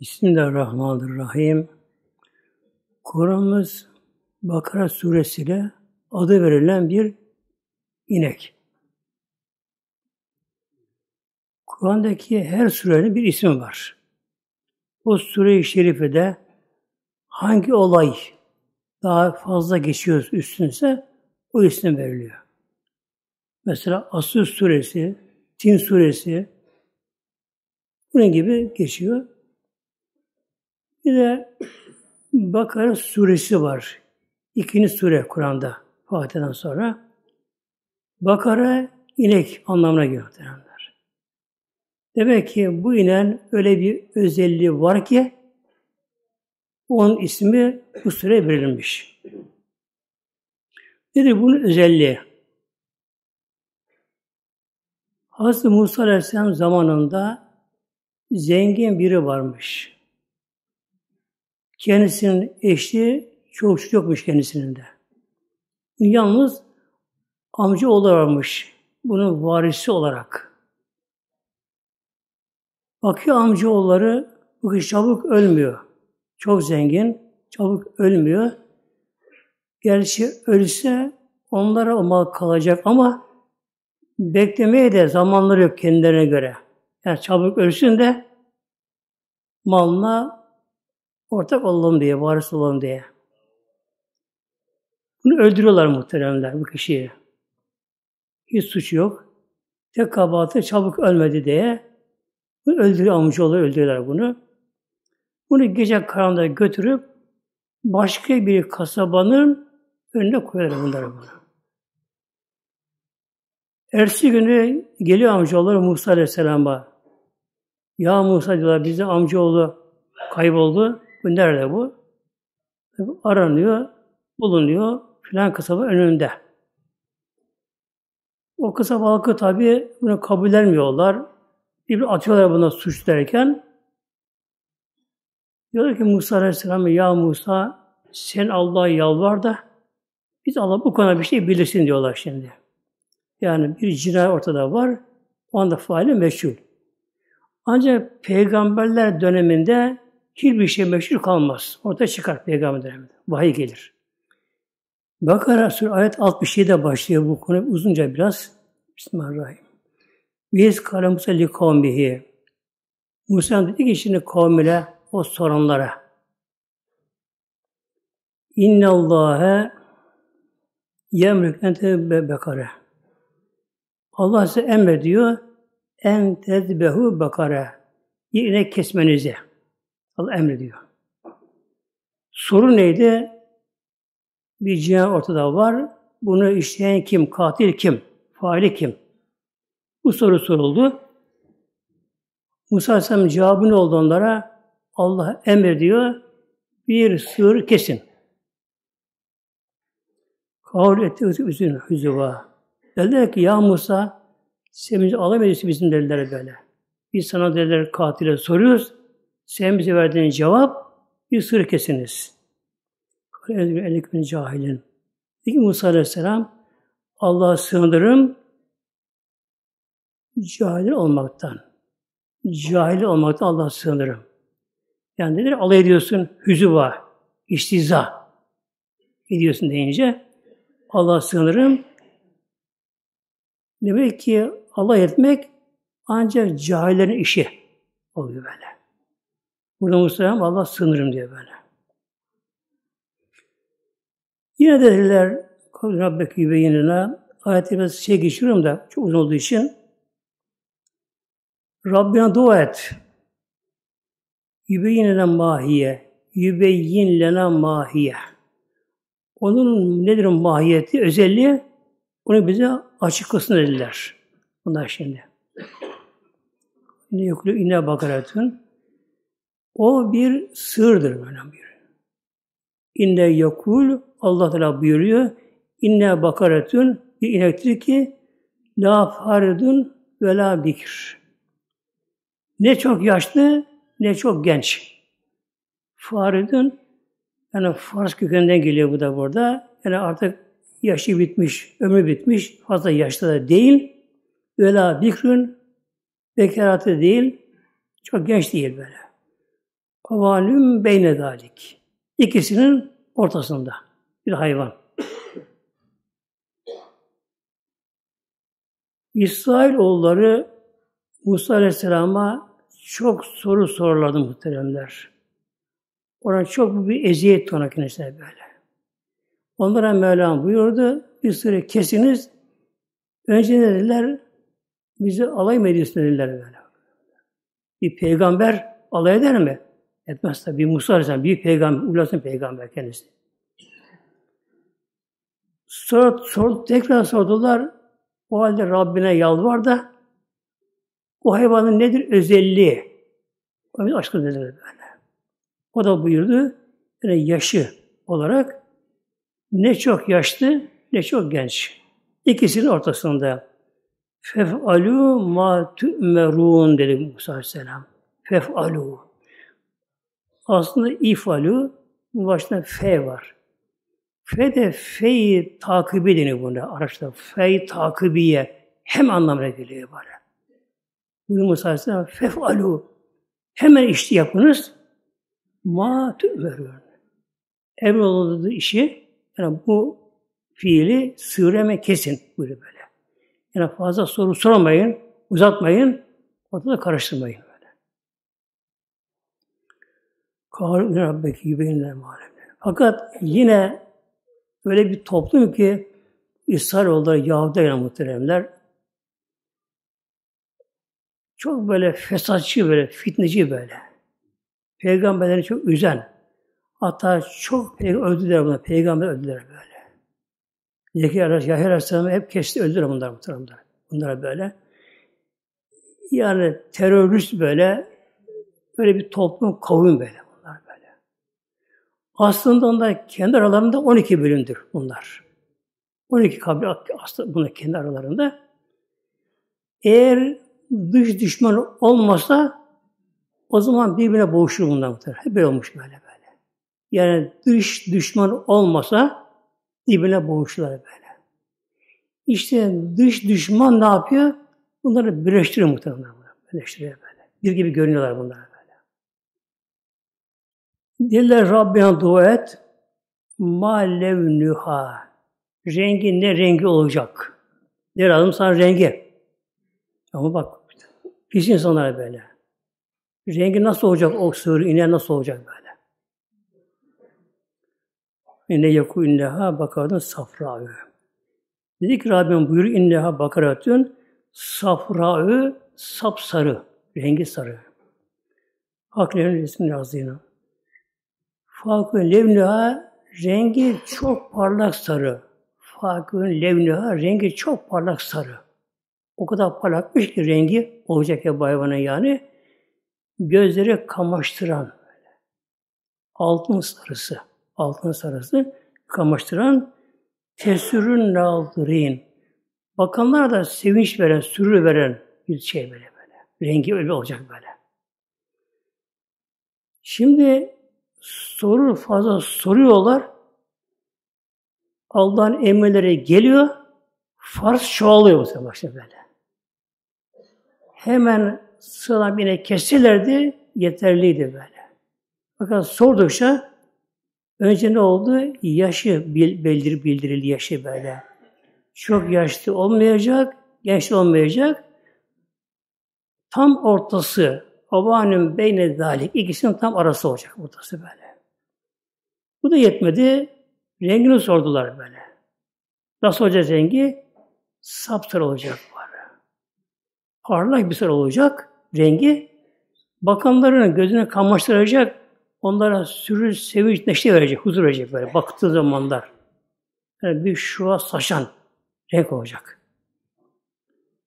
Bismillahirrahmanirrahim. Kur'an'ımız Bakara suresiyle adı verilen bir inek. Kur'an'daki her surenin bir ismi var. O sure-i şerifede hangi olay daha fazla geçiyor üstünse o isim veriliyor. Mesela Asır suresi, Tin suresi bunun gibi geçiyor. Bir de Bakara suresi var. İkinci sure Kur'an'da Fatiha'dan sonra. Bakara inek anlamına geliyor. Demek ki bu inen öyle bir özelliği var ki onun ismi bu sure verilmiş. Nedir bunun özelliği? Hazreti Musa Aleyhisselam zamanında zengin biri varmış. Kendisinin eşi çok yokmuş kendisinin de. Yalnız amca oğlu varmış. Bunun varisi olarak. Bakıyor amcaoğulları bu kız çabuk ölmüyor. Çok zengin, çabuk ölmüyor. Gerçi ölse onlara o mal kalacak ama beklemeye de zamanları yok kendilerine göre. Yani çabuk ölsün de malına ortak olalım diye, varis olalım diye. Bunu öldürüyorlar muhteremler bu kişiyi. Hiç suç yok. Tek kabahatı çabuk ölmedi diye bunu öldürüyor amcaoğlu öldürüyorlar bunu. Bunu gece karanlığa götürüp başka bir kasabanın önüne koyuyorlar bunları bunu. Ersi günü geliyor amcaoğulları Musa Aleyhisselam'a. Ya Musa diyorlar bize amcaoğlu kayboldu. Bu nerede bu? Aranıyor, bulunuyor filan kasaba önünde. O kasaba halkı tabi bunu kabul etmiyorlar. Bir atıyorlar buna suç derken. Diyorlar ki Musa Aleyhisselam'a ya Musa sen Allah'a yalvar da biz Allah bu konuda bir şey bilirsin diyorlar şimdi. Yani bir cinayet ortada var. O anda faali meşhur. Ancak peygamberler döneminde hiçbir şey meşhur kalmaz. Orada çıkar peygamber. Vahiy gelir. Bakara Suresi ayet 67'de başlıyor bu konu uzunca biraz. Bismillahirrahmanirrahim. Biz kâle Musa li kavmihi. Musa dedi ki şimdi kavmine o soranlara. İnne Allah'a yemrük ente bekare. Allah size emrediyor en tedbehu bekare. Yine kesmenizi. Allah emrediyor. Soru neydi? Bir cinayet ortada var. Bunu işleyen kim? Katil kim? Faili kim? Bu soru soruldu. Musa Aleyhisselam cevabı ne oldu onlara? Allah emrediyor. Bir sığır kesin. Kavl etti üzün hüzüva. Dediler ki ya Musa sen bizi alamayız bizim dediler böyle. Biz sana dediler katile soruyoruz. Sen bize verdiğin cevap bir sır kesiniz. Elikün cahilin. Dedi Musa Aleyhisselam Allah'a sığınırım cahil olmaktan. Cahil olmaktan Allah'a sığınırım. Yani nedir? Alay ediyorsun, hüzüva, istiza ediyorsun deyince Allah'a sığınırım. Demek ki Allah etmek ancak cahillerin işi oluyor böyle. Burada Musa Allah sığınırım diyor böyle. Yine dediler Rabbeki yübeyinine ayeti biraz şey geçiyorum da çok uzun olduğu için Rabbine dua et. Yübeyin lena mahiye. Yübeyin lena mahiye. Onun nedir mahiyeti, özelliği? Onu bize açık kılsın dediler. Bunlar şimdi. Ne yoklu ine bakaratın. O bir sırdır böyle bir. İnne yakul Allah Teala buyuruyor. İnne bakaretün bir inektir ki la faridun ve la bikir. Ne çok yaşlı ne çok genç. Faridun yani Fars kökeninden geliyor bu da burada. Yani artık yaşı bitmiş, ömrü bitmiş, fazla yaşlı da değil. Vela bikrün, bekaratı değil, çok genç değil böyle. Havalüm beyne dalik. İkisinin ortasında bir hayvan. İsrail oğulları Musa Aleyhisselam'a çok soru sorarlardı muhteremler. Ona çok bir eziyet ona kendisine böyle. Onlara Mevlam buyurdu, bir süre kesiniz. Önce dediler, bizi alay mı ediyorsun dediler böyle. Bir peygamber alay eder mi? Etmez tabi. Musa Aleyhisselam bir peygamber, ulaşsın peygamber kendisi. Sonra sor, tekrar sordular. O halde Rabbine yalvar da o hayvanın nedir özelliği? O bir aşkı dediler böyle. O da buyurdu. Yani yaşı olarak ne çok yaşlı ne çok genç. İkisinin ortasında. Fef'alû ma tü'merûn dedi Musa Aleyhisselam. Fef'alû. Aslında ifalû bu başta fe var. Fe de feyi takibi deniyor bunda araçta. Feyi takibiye hem anlamına geliyor böyle. Bunu Musa Aleyhisselam fef'alû. Hemen işti yapınız. Ma tü'merûn. Emrolunduğu işi yani bu fiili sığıreme kesin buyuruyor böyle. Yani fazla soru sormayın, uzatmayın, ortada karıştırmayın Kâlu Rabbeki gibi Fakat yine öyle bir toplum ki İsrailoğulları Yahudiler muhteremler çok böyle fesatçı böyle, fitneci böyle. Peygamberleri çok üzen. Hatta çok peygamber öldüler bunlar. Peygamber öldüler böyle. Zekeriya Yahya Aleyhisselam'ı hep kesti, öldüler bunlar muhtemelen. Bunlara böyle. Yani terörist böyle, böyle bir toplum, kavim böyle. Aslında onlar kendi aralarında 12 bölümdür bunlar. 12 kabile aslında bunlar kendi aralarında. Eğer dış düşman olmasa o zaman birbirine boğuşur bunlar muhtemelen. Hep böyle olmuş böyle böyle. Yani dış düşman olmasa dibine boğuştular böyle. İşte dış düşman ne yapıyor? Bunları birleştiriyor muhtemelen. Birleştiriyor böyle. Bir gibi görünüyorlar bunlar Diller Rabbine dua et. Ma levnüha. Rengi ne rengi olacak? Ne lazım sana rengi? Ama bak, pis insanlar böyle. Rengi nasıl olacak o sığır, iner nasıl olacak böyle? İnne yeku inneha bakaratun safra'ı. Dedi ki Rabbim buyur inneha bakaratun safra'ı sapsarı, rengi sarı. Haklerin ismini yazdığını. Fakun levniha rengi çok parlak sarı. Fakun levniha rengi çok parlak sarı. O kadar parlakmış ki rengi olacak ya hayvanın yani. Gözleri kamaştıran altın sarısı altın sarısı kamaştıran tesürün naldırin. Bakanlar da sevinç veren, sürü veren bir şey böyle böyle. Rengi öyle olacak böyle. Şimdi soru fazla soruyorlar. Allah'ın emirleri geliyor. Farz çoğalıyor bu sefer işte böyle. Hemen sıra bine kesilirdi, yeterliydi böyle. Fakat sordukça Önce ne oldu? Yaşı bildir, bildirildi yaşı böyle. Çok yaşlı olmayacak, genç olmayacak. Tam ortası, Abanın beyne dalik, ikisinin tam arası olacak ortası böyle. Bu da yetmedi. Rengini sordular böyle. Nasıl olacak rengi? Sapsarı olacak böyle. Parlak bir sarı olacak rengi. Bakanların gözüne kamaştıracak onlara sürü sevinç, neşe verecek, huzur verecek böyle baktığı zamanlar. Yani bir şua saçan renk olacak.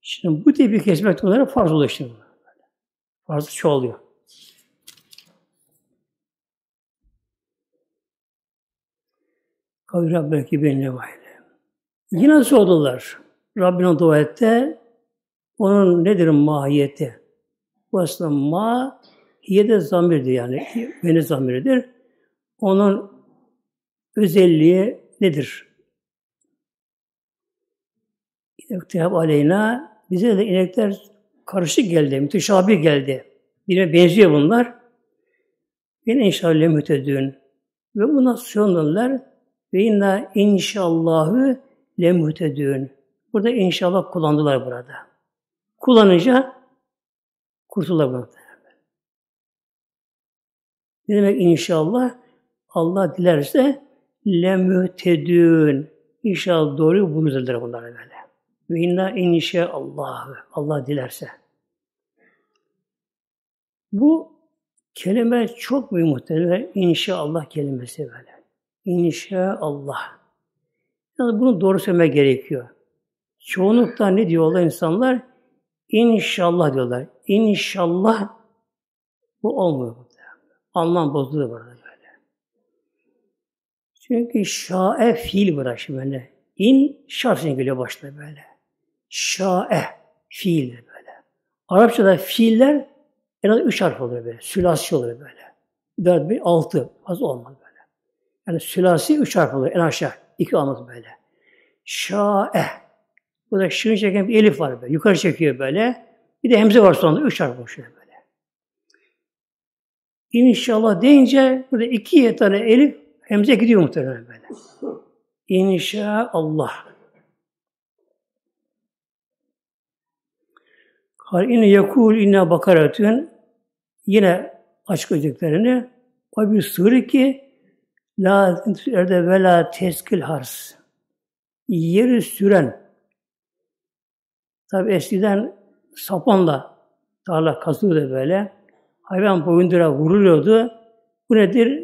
Şimdi bu tipi kesmek onlara farz şimdi. Farzı çoğalıyor. Kavli Rabbeki benimle vahide. Yine sordular. Rabbine dua etti. Onun nedir mahiyeti? Bu aslında ma Hiye de zamirdir yani. Beni zamiridir. Onun özelliği nedir? İnektihab aleyna bize de inekler karışık geldi, müteşabih geldi. Birine benziyor bunlar. Yine inşallah lemütedün. Ve buna sığınırlar. Ve inna inşallahü lemütedün. Burada inşallah kullandılar burada. Kullanınca kurtulurlar bundan. Ne demek inşallah? Allah dilerse lemütedün. İnşallah doğru bulurlar bunlar böyle. Ve inna inşallah. Allah dilerse. Bu kelime çok büyük muhtemelen. İnşallah kelimesi böyle. İnşallah. Yani bunu doğru söylemek gerekiyor. Çoğunlukla ne diyorlar insanlar? İnşallah diyorlar. İnşallah bu olmuyor. Anlam bozuluyor burada böyle. Çünkü şae fiil burada şimdi böyle. İn şarf geliyor başta böyle. Şae fiil böyle. Arapçada fiiller en az üç harf olur böyle. Sülasi olur böyle. Dört, bir, altı. Az olmaz böyle. Yani sülasi üç harf olur en aşağı. iki olmaz böyle. Şae. Burada şirin çeken bir elif var böyle. Yukarı çekiyor böyle. Bir de hemze var sonunda. Üç harf oluşuyor böyle. İnşallah deyince burada iki tane elif hemze gidiyor muhtemelen böyle. İnşallah. Kal inne yekul inne bakaratün yine açık özelliklerini o bir sure ki la erde ve la teskil hars yeri süren tabi eskiden sapanla tarla kazıyordu böyle hayvan boyundura vuruluyordu. Bu nedir?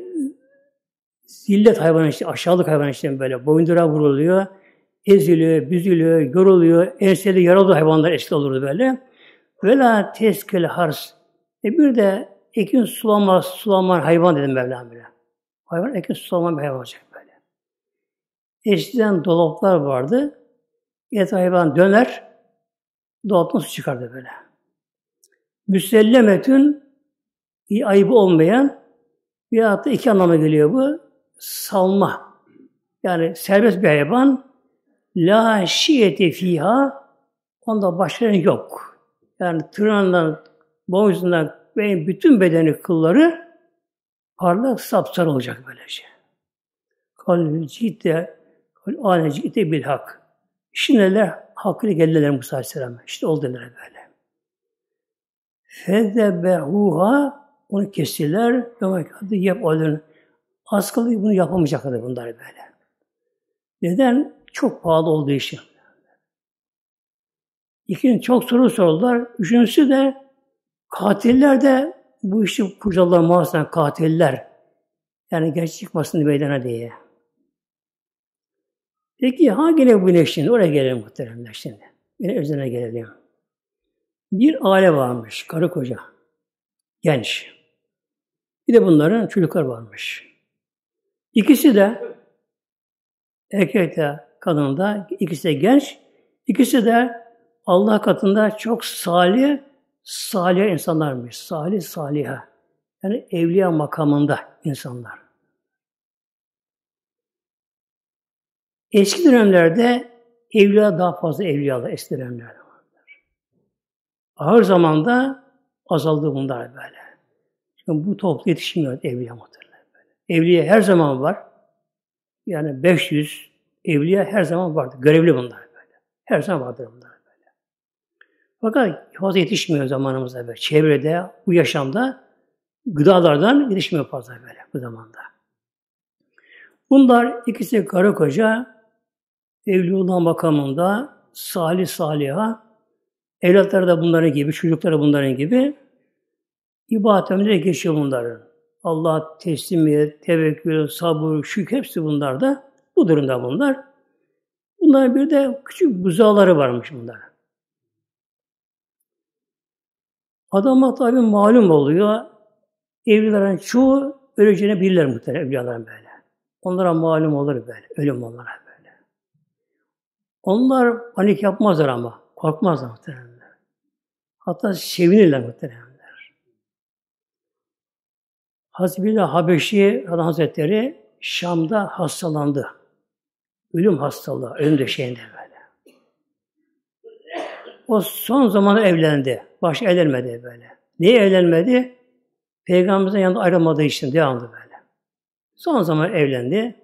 Zillet hayvan işte, aşağılık hayvan işte böyle boyundura vuruluyor. Eziliyor, büzülüyor, yoruluyor. Enseli yaralı hayvanlar eski olurdu böyle. Vela teskil hars. E bir de ekin sulama, sulaman hayvan dedim Mevlam böyle. Hayvan ekin sulaman bir hayvan olacak böyle. Eskiden dolaplar vardı. Et hayvan döner, dolaptan su çıkardı böyle. Müsellemetün ayıbı olmayan bir da iki anlama geliyor bu. Salma. Yani serbest bir hayvan la şiyeti fiha onda başka yok. Yani tırnağından, boynuzundan ve bütün bedeni kılları parlak sapsarı olacak böylece. Kalbi cidde, ane cidde bil hak. Şimdiler hakkıyla geldiler Musa Aleyhisselam'a. İşte oldular böyle. Fezebehuha onu kestiler. Demek hadi yap olun. Az bunu yapamayacaklar bunlar böyle. Neden? Çok pahalı olduğu için. İkinci çok soru sordular. Üçüncüsü de katiller de bu işi kurcalar mağazından katiller. Yani gerçek çıkmasın meydana diye. Peki hangi ne bu inek şimdi? Oraya gelelim muhteremler şimdi. Yine özüne gelelim. Bir aile varmış, karı koca. Genç. Bir de bunların çocuklar varmış. İkisi de erkek de kadın da ikisi de genç. İkisi de Allah katında çok salih, salih insanlarmış. Salih, saliha. Yani evliya makamında insanlar. Eski dönemlerde evliya daha fazla evliyalar eski dönemlerde vardır. Ağır zamanda azaldı bunlar böyle. Çünkü bu toplu yetişmiyor evliya muhtemelen böyle. Evliya her zaman var. Yani 500 evliya her zaman vardır. Görevli bunlar böyle. Her zaman vardır bunlar. Fakat fazla yetişmiyor zamanımızda böyle. Çevrede, bu yaşamda gıdalardan yetişmiyor fazla böyle bu zamanda. Bunlar ikisi karı koca evliullah makamında salih saliha evlatları da bunların gibi, çocukları bunların gibi ibadet geçiyor bunların. Allah teslimiyet, tevekkül, sabır, şükür hepsi bunlarda. Bu durumda bunlar. Bunların bir de küçük buzağları varmış bunlar. Adama tabi malum oluyor. Evlilerin çoğu öleceğini bilirler muhtemelen evliyaların böyle. Onlara malum olur böyle. Ölüm onlara böyle. Onlar panik yapmazlar ama. Korkmazlar muhtemelen. Hatta sevinirler muhtemelen. Hazreti Bilal Habeşi Hazretleri Şam'da hastalandı. Ölüm hastalığı, ölüm döşeğinde böyle. O son zamanı evlendi. Baş evlenmedi böyle. Niye evlenmedi? Peygamberimizin yanında ayrılmadığı için devamlı böyle. Son zaman evlendi.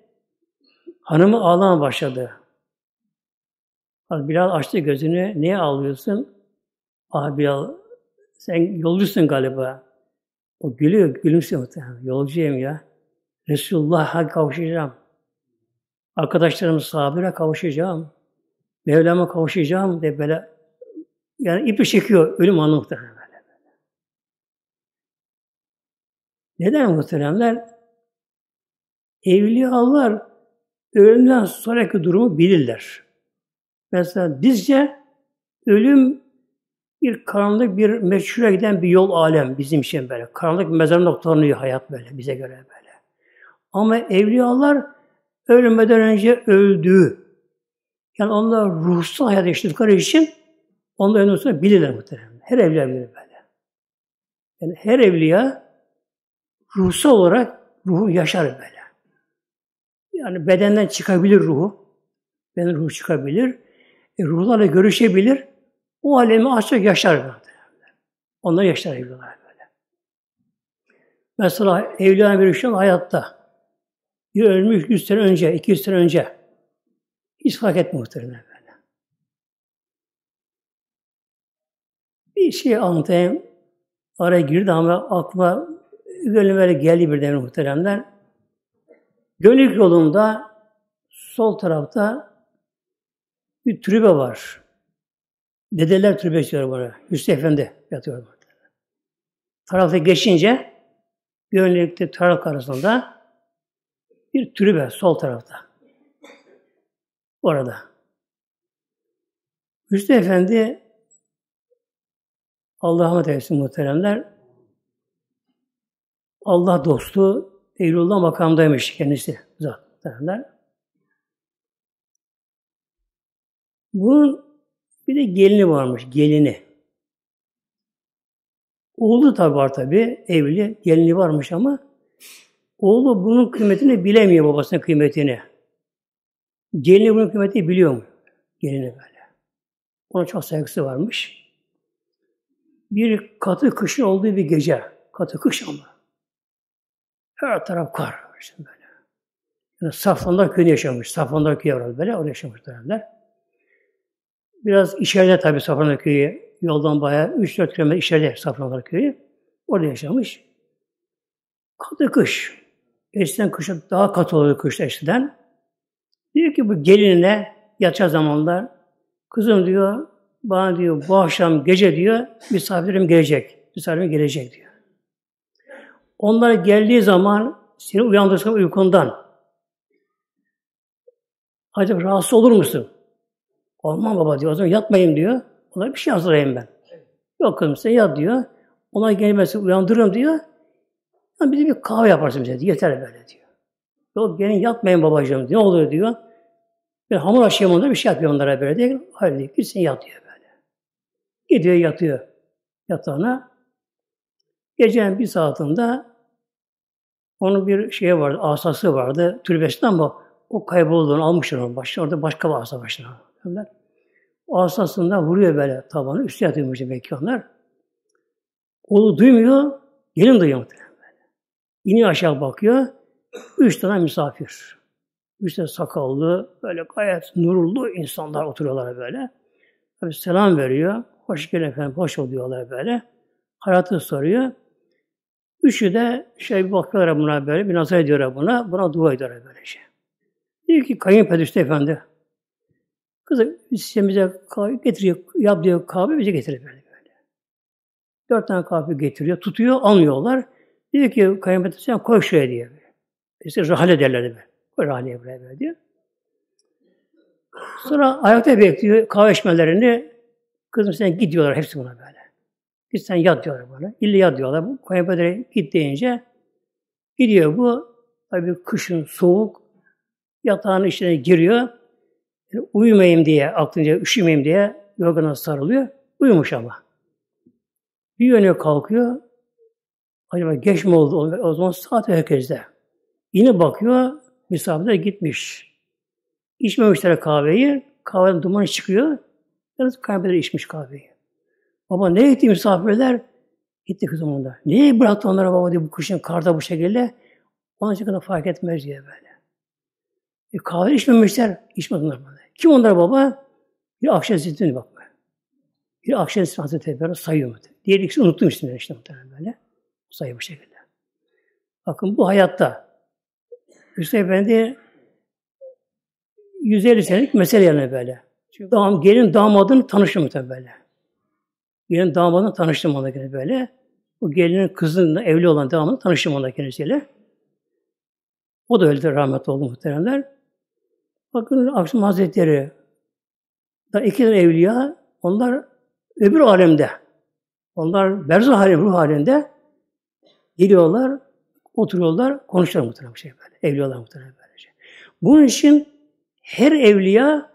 Hanımı ağlamaya başladı. Bilal açtı gözünü. Niye ağlıyorsun? Ah Bilal sen yolcusun galiba. O gülüyor, gülümsüyor muhtemelen. Yolcuyum ya. Resulullah'a kavuşacağım. Arkadaşlarım sahabire kavuşacağım. Mevlam'a kavuşacağım diye böyle yani ipi çekiyor ölüm anı muhtemelen. Neden muhteremler? Evliyalar ölümden sonraki durumu bilirler. Mesela bizce ölüm bir karanlık bir meşhure giden bir yol alem bizim için böyle. Karanlık bir mezar noktalanıyor hayat böyle bize göre böyle. Ama evliyalar ölmeden önce öldüğü yani onlar ruhsal hayat yaşadıkları için onlar önden sonra bilirler muhtemelen. Her evliya bilir böyle. Yani her evliya ruhsal olarak ruhu yaşar böyle. Yani bedenden çıkabilir ruhu. Beden ruhu çıkabilir. E, ruhlarla görüşebilir. O alemi açacak yaşar böyle. Onlar yaşar evliyalar böyle. Mesela evliya bir işin hayatta. Bir ölmüş 100 sene önce, 200 sene önce. Hiç fark etmiyor muhtemelen böyle. Bir şey anlatayım. Araya girdi ama aklıma böyle böyle geldi birden muhteremler. Gönül yolunda sol tarafta bir türbe var. Dedeler türbesi diyor bana. Hüsnü Efendi yatıyor burada. Tarafta geçince Gönüllükte taraf arasında bir türbe sol tarafta. Orada. Hüsnü Efendi Allah'a eylesin muhteremler. Allah dostu Eylullah makamdaymış kendisi zaten. Bunun bir de gelini varmış, gelini. Oğlu tabi var tabi, evli, gelini varmış ama oğlu bunun kıymetini bilemiyor babasının kıymetini. Gelini bunun kıymetini biliyor mu? Gelini böyle. Ona çok saygısı varmış. Bir katı kışın olduğu bir gece, katı kış ama. Her taraf kar. Işte böyle. Yani Saflanlar köyünde yaşamış. Saflanlar köyü var böyle. Orada yaşamış derler. Biraz içeride tabii Safranlar köyü. Yoldan bayağı 3-4 kilometre içeride Safranlar köyü. Orada yaşamış. Katı kış. Eskiden kışın daha katı oluyor kış eskiden. Diyor ki bu gelinine yatacağı zamanlar kızım diyor bana diyor bu akşam gece diyor misafirim gelecek. Misafirim gelecek diyor. Onlar geldiği zaman seni uyandırsa uykundan. Acaba rahatsız olur musun? Olmam baba diyor. O zaman yatmayayım diyor. Ona bir şey hazırlayayım ben. Yok kızım sen yat diyor. Ona gelmezse uyandırırım diyor. Yani bir de bir kahve yaparsın bize diyor. Yeter böyle diyor. Yok gelin yatmayın babacığım. Ne oluyor diyor. Bir hamur açayım onda bir şey yapıyor onlara böyle diyor. Hayır diyor. Gitsin yat diyor. Gidiyor yatıyor yatağına. Gecenin bir saatinde onun bir şey vardı, asası vardı türbesinde ama o kaybolduğunu almışlar onun başına. Orada başka bir asa başına. O asasında vuruyor böyle tabanı. Üstü yatıyormuş belki onlar. Oğlu duymuyor, gelin duyuyor muhtemelen böyle. İniyor aşağı bakıyor. Üç tane misafir. Üç tane sakallı, böyle gayet nurullu insanlar oturuyorlar böyle. Tabi selam veriyor. Hoş geldin efendim, hoş oluyorlar böyle. Hayatı soruyor. Üçü de şey bakıyorlar buna böyle, bir nazar ediyorlar buna, buna dua ediyorlar böyle şey. Diyor ki kayınpeder efendi, kızım sen bize kahve getiriyor, yap diyor kahve bize getirir böyle böyle. Dört tane kahve getiriyor, tutuyor, almıyorlar. Diyor ki kayınpeder sen koy şuraya diyor. İşte rahale ederlerdi böyle. Koy rahaleye böyle diyor. Sonra ayakta bekliyor kahve içmelerini. Kızım sen gidiyorlar hepsi buna böyle. Git sen yat diyorlar bana. İlle yat diyorlar. Bu kayınpedere git deyince gidiyor bu. Tabii kışın soğuk. Yatağın içine giriyor. Yani uyumayayım diye, aklınca üşümeyeyim diye yorgana sarılıyor. Uyumuş ama. Bir yöne kalkıyor. Acaba geç mi oldu? O zaman saat herkeste. Yine bakıyor. Misafirler gitmiş. İçmemişler kahveyi. Kahvenin dumanı çıkıyor. Yalnız kayınpeder içmiş kahveyi. Baba ne etti misafirler? Gitti kızım onda. Niye bıraktı onlara baba diye bu kışın karda bu şekilde? Onun için kadar fark etmez diye böyle. E, kahve içmemişler. İçmediler böyle. Kim onlar baba? Bir Akşener Hazretleri bak. Bir Akşener Hazretleri böyle sayıyor mu? Diğer ikisi unuttum isimleri işte muhtemelen böyle. Sayıyor bu şekilde. Bakın bu hayatta Hüseyin Efendi 150 senelik mesele yani böyle. Çünkü dam, gelin damadını tanıştı muhtemelen böyle. Gelin damadını tanıştım ona göre böyle. Bu gelinin kızının evli olan damadını tanıştım ona kendisiyle. O da öldü rahmet oldu muhteremler. Bakın Akşam Hazretleri da iki tane evliya onlar öbür alemde. Onlar berzah halinde, ruh halinde geliyorlar, oturuyorlar, konuşuyorlar muhtemelen şey böyle. Evliyalar muhtemelen böylece. Bunun için her evliya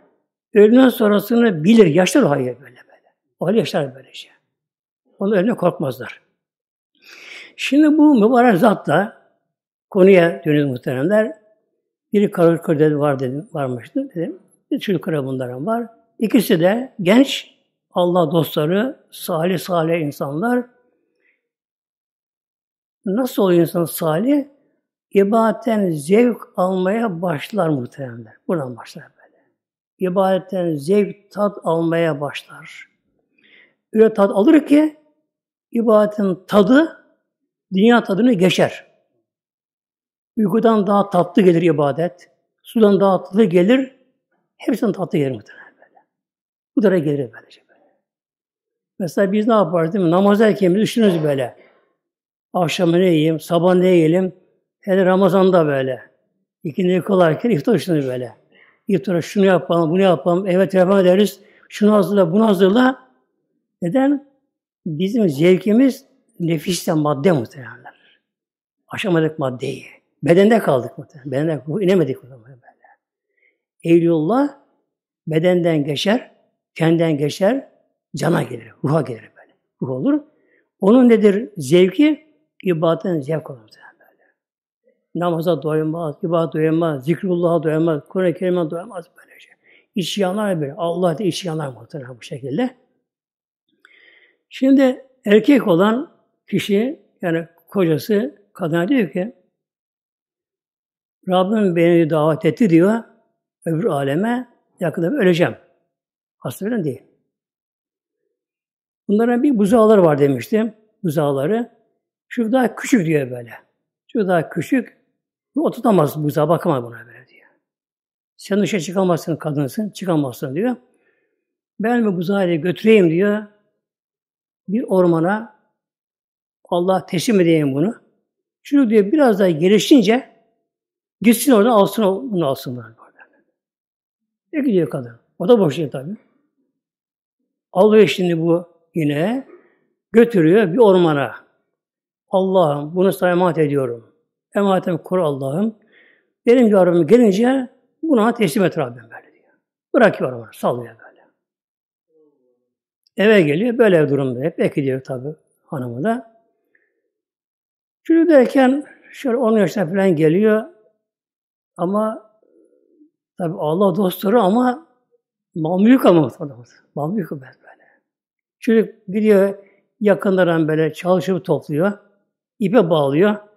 ölümden sonrasını bilir, yaşlar hayır böyle böyle. O yaşlar böylece. Onun ölümden korkmazlar. Şimdi bu mübarek zatla konuya dönüyoruz muhteremler. Biri Karakur'da var dedim, varmıştı dedim. Bir çocuklara bunların var. İkisi de genç, Allah dostları, salih salih insanlar. Nasıl oluyor insan salih? İbadetten zevk almaya başlar muhteremler. Buradan başlar. İbadetten zevk, tat almaya başlar. Öyle tat alır ki ibadetin tadı dünya tadını geçer. Uykudan daha tatlı gelir ibadet. Sudan daha tatlı gelir. Hepsinden tatlı gelir muhtemelen böyle. Bu da gelir böylece böyle. Mesela biz ne yaparız değil mi? Namaz erken düşünürüz böyle. Akşam ne yiyeyim, sabah ne yiyelim. Hele Ramazan'da böyle. İkindi kılarken iftar düşünürüz böyle. İftara şunu yapalım, bunu yapalım, evet devam ederiz. Şunu hazırla, bunu hazırla. Neden? Bizim zevkimiz nefiste madde muhtemelenler. Aşamadık maddeyi. Bedende kaldık muhtemelen. Bedende inemedik muhtemelen böyle. Eylülullah bedenden geçer, kendinden geçer, cana gelir, ruha gelir böyle. Ruh olur. Onun nedir zevki? İbadetten zevk olur. Namaza doyamaz, ibadet doyamaz, zikrullah'a doyamaz, Kur'an-ı Kerim'e doyamaz böylece. İç yanar böyle. Allah da iç yanar muhtemelen bu şekilde. Şimdi erkek olan kişi yani kocası kadına diyor ki Rabbim beni davet etti diyor öbür aleme yakında öleceğim. Falan değil. Bunların bir buzağları var demiştim. Buzağları. Şu daha küçük diyor böyle. Şu daha küçük. Bu tutamaz buzağa bakamaz buna böyle diyor. Sen dışarı çıkamazsın kadınsın. Çıkamazsın diyor. Ben mi buzağı götüreyim diyor. Bir ormana Allah teslim edeyim bunu. Şunu diyor biraz daha gelişince Gitsin oradan alsın bunu alsınlar. Ne gidiyor kadın? O da boşluyor tabii. Alıyor şimdi bu yine götürüyor bir ormana. Allah'ım bunu sana emanet ediyorum. Emanetimi koru Allah'ım. Benim yavrum gelince buna teslim et Rabbim böyle diyor. Bırakıyor ormanı, sallıyor böyle. Eve geliyor, böyle durumda hep ekliyor tabii hanımı da. Çocuk derken şöyle 10 yaşına falan geliyor. Ama tabi Allah dostları ama mamluk ama mamluk ben böyle. Çocuk gidiyor yakınlardan böyle çalışıp topluyor. ipe bağlıyor.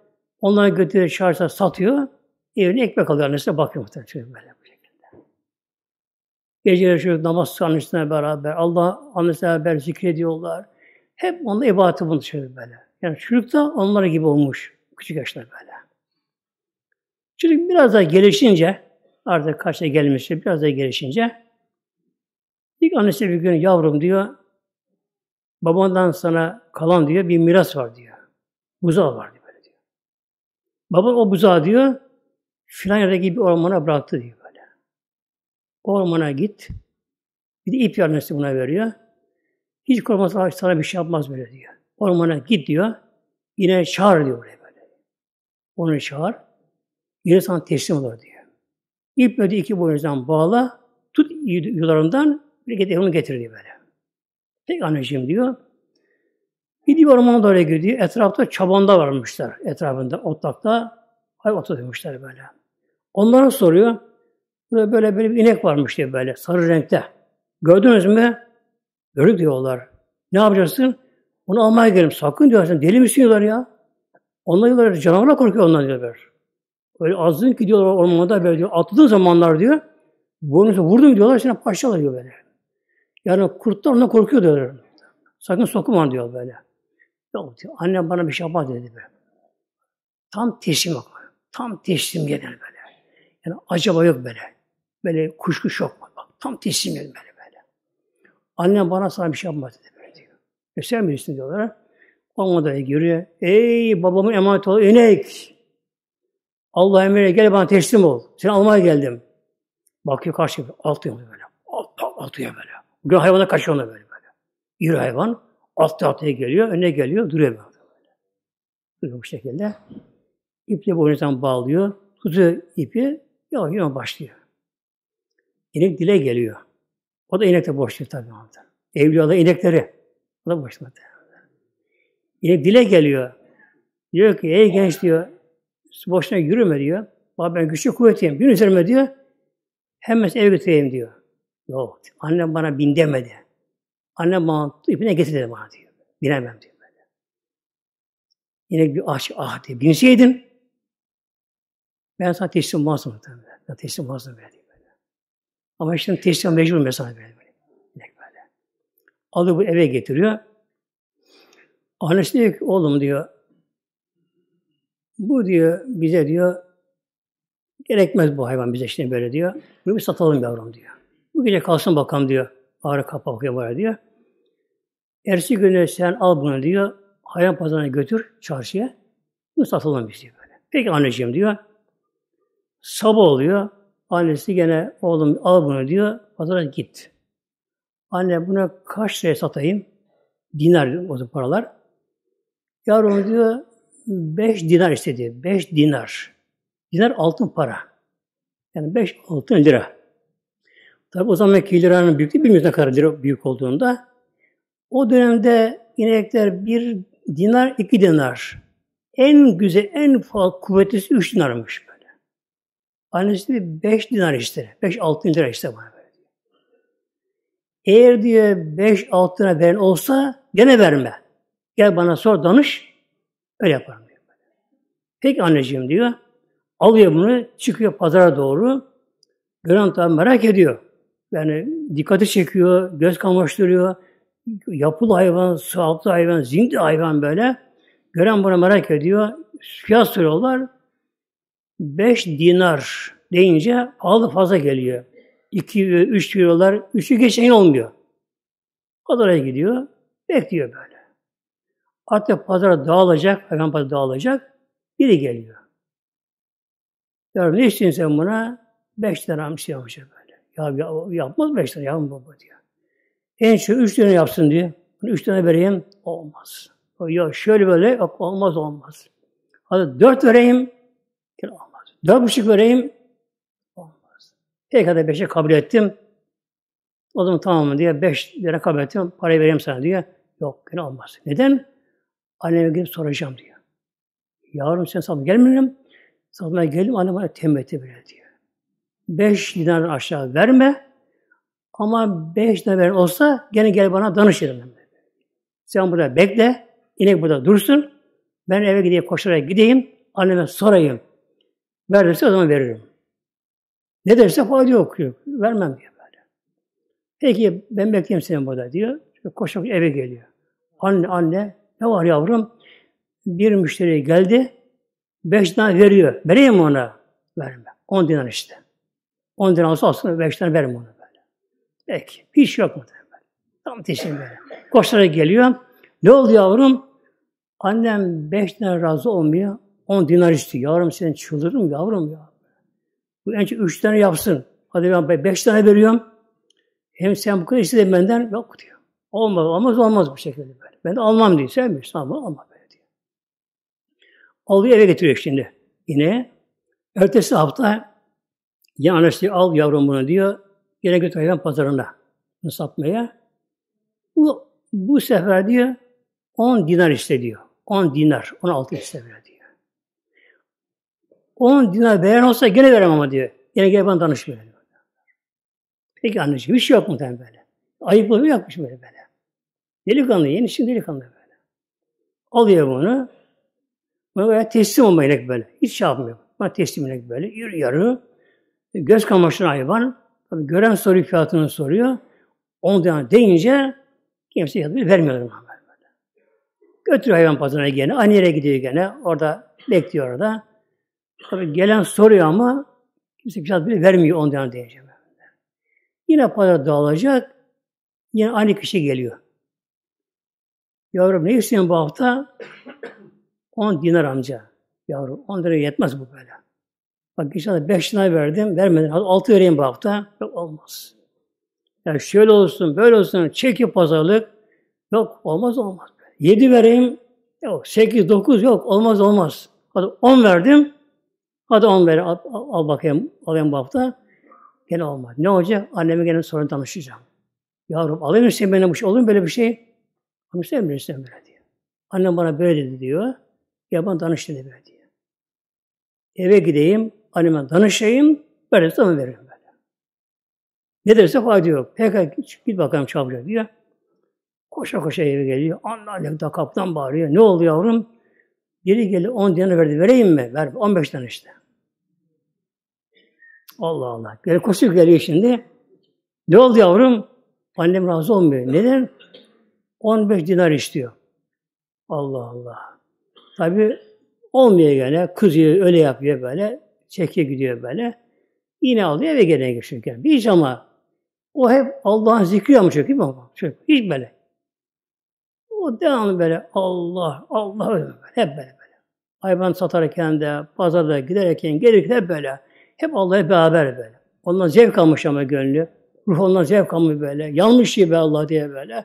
Onları götürüyor çarşıda satıyor. Evine ekmek alıyor. Annesine bakıyor muhtemelen çocuk böyle bu şekilde. Geceleri çocuk namaz annesine beraber, Allah annesine beraber zikrediyorlar. Hep onunla ibadeti bunu çocuk böyle. Yani çocuk da onlara gibi olmuş. Küçük yaşta böyle. Çocuk biraz daha gelişince, artık kaçta gelmişti, biraz daha gelişince, ilk annesi bir gün yavrum diyor, babandan sana kalan diyor, bir miras var diyor. Buzağı var diyor böyle diyor. Baba o buzağı diyor, filan yerdeki bir ormana bıraktı diyor böyle. Ormana git, bir de ip yarnesi buna veriyor. Hiç korkmazsa sana bir şey yapmaz böyle diyor. Ormana git diyor, yine çağır diyor böyle. Onu çağır. Yine sana teslim olur diyor. İp öde iki boynuzdan bağla, tut yularından bir onu getir diyor böyle. Tek anneciğim diyor. Gidiyor ormana doğru gidiyor. Etrafta çabanda varmışlar. Etrafında, otlakta. Hay otu demişler böyle. Onlara soruyor. Böyle böyle bir inek varmış diye böyle sarı renkte. Gördünüz mü? Gördük diyorlar. Ne yapacaksın? Onu almaya gelirim. Sakın diyor sen deli misin diyorlar ya. Onlar diyorlar canavarla korkuyor onlar diyorlar. Öyle azın ki diyorlar ormanda böyle diyor. Atladığın zamanlar diyor. Boynunuzu vurdum diyorlar. Şimdi paşalar diyor böyle. Yani kurtlar ondan korkuyor diyorlar. Sakın sokma diyor böyle. Yok diyor. Annem bana bir şey yapma dedi böyle. Tam teslim yok. Tam teslim genel böyle. Yani acaba yok böyle. Böyle kuşku şok. Bak, tam teslim böyle böyle. Annem bana sana bir şey yapma dedi böyle diyor. E sen bilirsin diyorlar. Ama da giriyor. Ey babamın emanet ol inek. Allah emrine gel bana teslim ol. Seni almaya geldim. Bakıyor karşı altıyor böyle. Alt, altıyor böyle. Bugün hayvana kaçıyor ona böyle böyle. İri hayvan alt altıya geliyor, önüne geliyor, duruyor böyle. Duruyor bu şekilde. İple boynuzdan bağlıyor, tutuyor ipi, yavaş yavaş başlıyor. İnek dile geliyor. O da inekte boşluyor tabii orada. Evliyalar inekleri. O da boşluyor. İnek dile geliyor. Diyor ki ey genç diyor, boşuna yürüme diyor. Bak ben güçlü kuvvetiyim. Bin üzerime diyor. Hemen eve götüreyim diyor. Yok. Annem bana bin demedi. Annem bana ipine getir dedi bana diyor. Binemem diyor böyle. Yine bir aç ah diye. Binseydin ben sana teslim olmazdım. Ben teslim olmazdım böyle. böyle. Ama işte teslim mecbur mesela böyle. böyle. böyle. Alıyor bu eve getiriyor. Annesi diyor ki oğlum diyor bu diyor bize diyor gerekmez bu hayvan bize şimdi böyle diyor. Bunu bir satalım yavrum diyor. Bu gece kalsın bakalım diyor. Ağrı kapak var diyor. Ersi günü sen al bunu diyor. Hayvan pazarına götür çarşıya. Bunu satalım biz diyor böyle. Peki anneciğim diyor. Sabah oluyor. Annesi gene oğlum al bunu diyor. Pazara git. Anne buna kaç liraya satayım? Dinar o paralar. Yavrum diyor beş dinar istedi. Beş dinar. Dinar altın para. Yani beş altın lira. Tabi o zamanki liranın büyüklüğü bilmiyoruz ne kadar lira büyük olduğunda. O dönemde inekler bir dinar, iki dinar. En güzel, en kuvvetlisi üç dinarmış böyle. Annesi de beş dinar işte. Beş altın lira işte bana böyle. Eğer diyor beş altına veren olsa gene verme. Gel bana sor danış. Öyle yaparım diyor. Peki anneciğim diyor. Alıyor bunu, çıkıyor pazara doğru. Gören tabi merak ediyor. Yani dikkati çekiyor, göz kamaştırıyor. Yapılı hayvan, sağlıklı hayvan, zinkli hayvan böyle. Gören buna merak ediyor. Fiyat soruyorlar. Beş dinar deyince pahalı fazla geliyor. İki, üç diyorlar. Üçü geçen olmuyor. Pazara gidiyor. Bekliyor böyle. Artık pazara dağılacak, hayvan pazara dağılacak. Biri geliyor. Ya ne istiyorsun sen buna? Beş tane hamsi yapacak. Ya, ya yapmaz beş tane yavrum baba diyor. En çok üç tane yapsın diyor. Üç tane vereyim. Olmaz. Ya şöyle böyle olmaz olmaz. Hadi dört vereyim. Olmaz. Dört buçuk vereyim. Olmaz. Peki hadi beşe kabul ettim. O zaman tamam diye beş lira kabul ettim. Parayı vereyim sana diyor. Yok yine olmaz. Neden? Anneme gidip soracağım diyor. Yavrum sen satmaya gelmiyorum. Satmaya geldim annem bana tembih etti diyor. Beş dinar aşağı verme. Ama beş dinar veren olsa gene gel bana danış dedim. Sen burada bekle. inek burada dursun. Ben eve gideyim koşarak gideyim. Anneme sorayım. Verirse o zaman veririm. Ne derse fayda yok. yok. Vermem diyor böyle. Peki ben bekleyeyim seni burada diyor. Koşarak eve geliyor. Anne anne ne var yavrum? Bir müşteri geldi. Beş dinar veriyor. Vereyim mi ona? Verme. On dinar işte. On dinar olsa aslında beş tane verme ona böyle. Peki. Hiç yok mu? Tam teşekkür ederim. Koşarak geliyor. Ne oldu yavrum? Annem beş dinar razı olmuyor. On dinar istiyor. Yavrum sen çıldırdın yavrum ya? Bu önce üç tane yapsın. Hadi ben beş tane veriyorum. Hem sen bu kadar istedin benden. Yok diyor. Olmaz, olmaz, olmaz bu şekilde böyle. Ben de almam diyor. Sen bilirsin ama alma böyle diyor. Alıyor eve getiriyor şimdi. Yine ertesi hafta yine annesi al yavrum bunu diyor. Yine götür hayvan pazarına satmaya. Bu, bu sefer diyor 10 dinar istediyor. 10 dinar. 16 istemiyor diyor. 10 dinar veren olsa gene veremem ama diyor. Yine gel bana danış böyle. Peki anneciğim bir şey yok mu böyle? Ayıp oluyor yapmış böyle böyle. Delikanlı, yeni şimdi delikanlı böyle. Alıyor bunu. Buna böyle teslim olma inek böyle. Hiç şey yapmıyor. Bana teslim inek böyle. Yürü yarı. Göz kamaştıran hayvan. Tabii gören soruyor fiyatını soruyor. Ondan deyince kimse fiyatını vermiyorlar. Böyle. Götürüyor hayvan pazarına gene. Aynı yere gidiyor gene. Orada bekliyor orada. Tabii gelen soruyor ama kimse fiyat bile vermiyor ondan deyince. Yine para dağılacak. Yine aynı kişi geliyor. Yavrum ne istiyorsun bu hafta? 10 dinar amca. Yavrum 10 lira yetmez bu böyle. Bak geçen 5 lira verdim, vermedin. Hadi 6 vereyim bu hafta. Yok olmaz. Yani şöyle olsun, böyle olsun, çeki pazarlık. Yok olmaz olmaz. 7 vereyim. Yok 8, 9 yok olmaz olmaz. Hadi 10 verdim. Hadi 10 ver, al, al bakayım, alayım bu hafta. Gene olmaz. Ne olacak? Anneme gene sorun tanışacağım. Yavrum alayım mısın benim bu şey? Olur mu böyle bir şey? Onu sevmiyorsun böyle diyor. Annem bana böyle dedi diyor. Ya bana danış dedi böyle diyor. Eve gideyim, anneme danışayım, böyle sana veririm böyle. Ne derse fayda yok. Peki git bakalım çabucak diyor. Koşa koşa eve geliyor. Anne anne da kaptan bağırıyor. Ne oldu yavrum? Geri geldi 10 tane verdi. Vereyim mi? Ver. 15 tane işte. Allah Allah. Geri koşuyor geliyor şimdi. Ne oldu yavrum? Annem razı olmuyor. Neden? 15 dinar istiyor. Allah Allah. Tabi olmuyor gene. Kızıyor, öyle yapıyor böyle. Çekiyor gidiyor böyle. Yine alıyor eve gene geçiyorken. Hiç ama o hep Allah'ın zikri ama çok değil mi? Hiç böyle. O devamlı böyle Allah, Allah. Hep böyle böyle. Hayvan satarken de, pazarda giderken, gelirken hep böyle. Hep Allah'la beraber böyle. Ondan zevk almış ama gönlü. Ruh ondan zevk almış böyle. Yanlış şey be Allah diye böyle.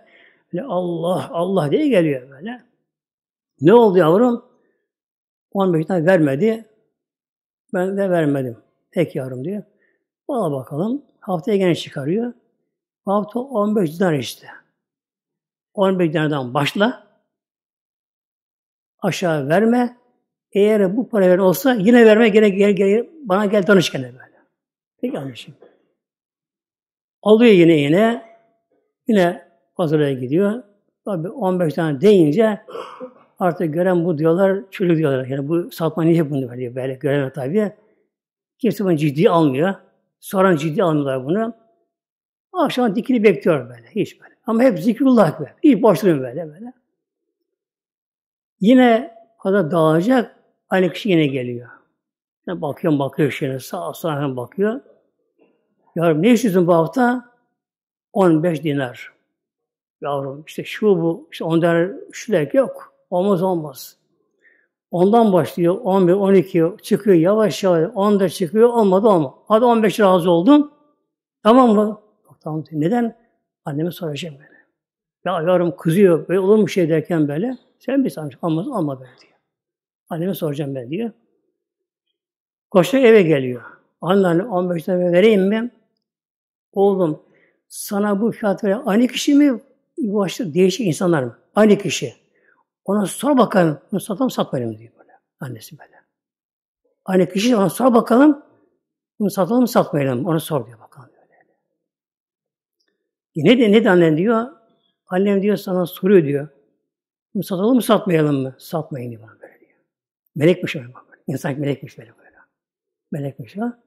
Böyle Allah, Allah diye geliyor böyle. Ne oldu yavrum? 15 tane vermedi. Ben de vermedim. Peki yavrum diyor. Bana bakalım. Haftaya gene çıkarıyor. Hafta 15 dinar işte. 15 dinardan başla. Aşağı verme. Eğer bu para ver olsa yine verme gene gel, gel, bana gel danış gene böyle. Peki anlaşayım. Alıyor yine yine. Yine pazara gidiyor. Tabi 15 tane deyince artık gören bu diyorlar, çocuk diyorlar. Yani bu satma niye bunu böyle, böyle göreme tabi. Kimse bunu ciddi almıyor. Soran ciddi almıyorlar bunu. Akşam dikili bekliyor böyle, hiç böyle. Ama hep zikrullah böyle. Hiç boş böyle böyle. Yine fazla dağılacak, aynı kişi yine geliyor. Yani bakıyorum, bakıyor şimdi, sağ sağa bakıyor. Yavrum ne istiyorsun bu hafta? 15 dinar. Yavrum işte şu bu, işte ondan şu derek yok. Olmaz olmaz. Ondan başlıyor 11, 12 çıkıyor yavaş yavaş 10'da çıkıyor olmadı olma. Hadi 15 razı oldum. Tamam mı? Tamam. Neden? Anneme soracağım böyle. Ya yavrum kızıyor. Böyle olur mu şey derken böyle. Sen bir sanmış. Olmaz olma böyle diyor. Anneme soracağım ben diyor. Koşa eve geliyor. Anne 15 tane vereyim mi? Oğlum sana bu fiyat veren aynı kişi mi? Başta değişik insanlar mı? Aynı kişi. Ona sor bakalım. Bunu satalım satmayalım diyor böyle. Annesi böyle. Aynı kişi ona sor bakalım. Bunu satalım satmayalım. Onu sor diyor bakalım. Böyle. E ne de ne de annen diyor? Annem diyor sana soruyor diyor. Bunu satalım mı satmayalım mı? Satmayın diyor bana böyle diyor. Melekmiş öyle bak. İnsan melekmiş böyle böyle. Melekmiş ha.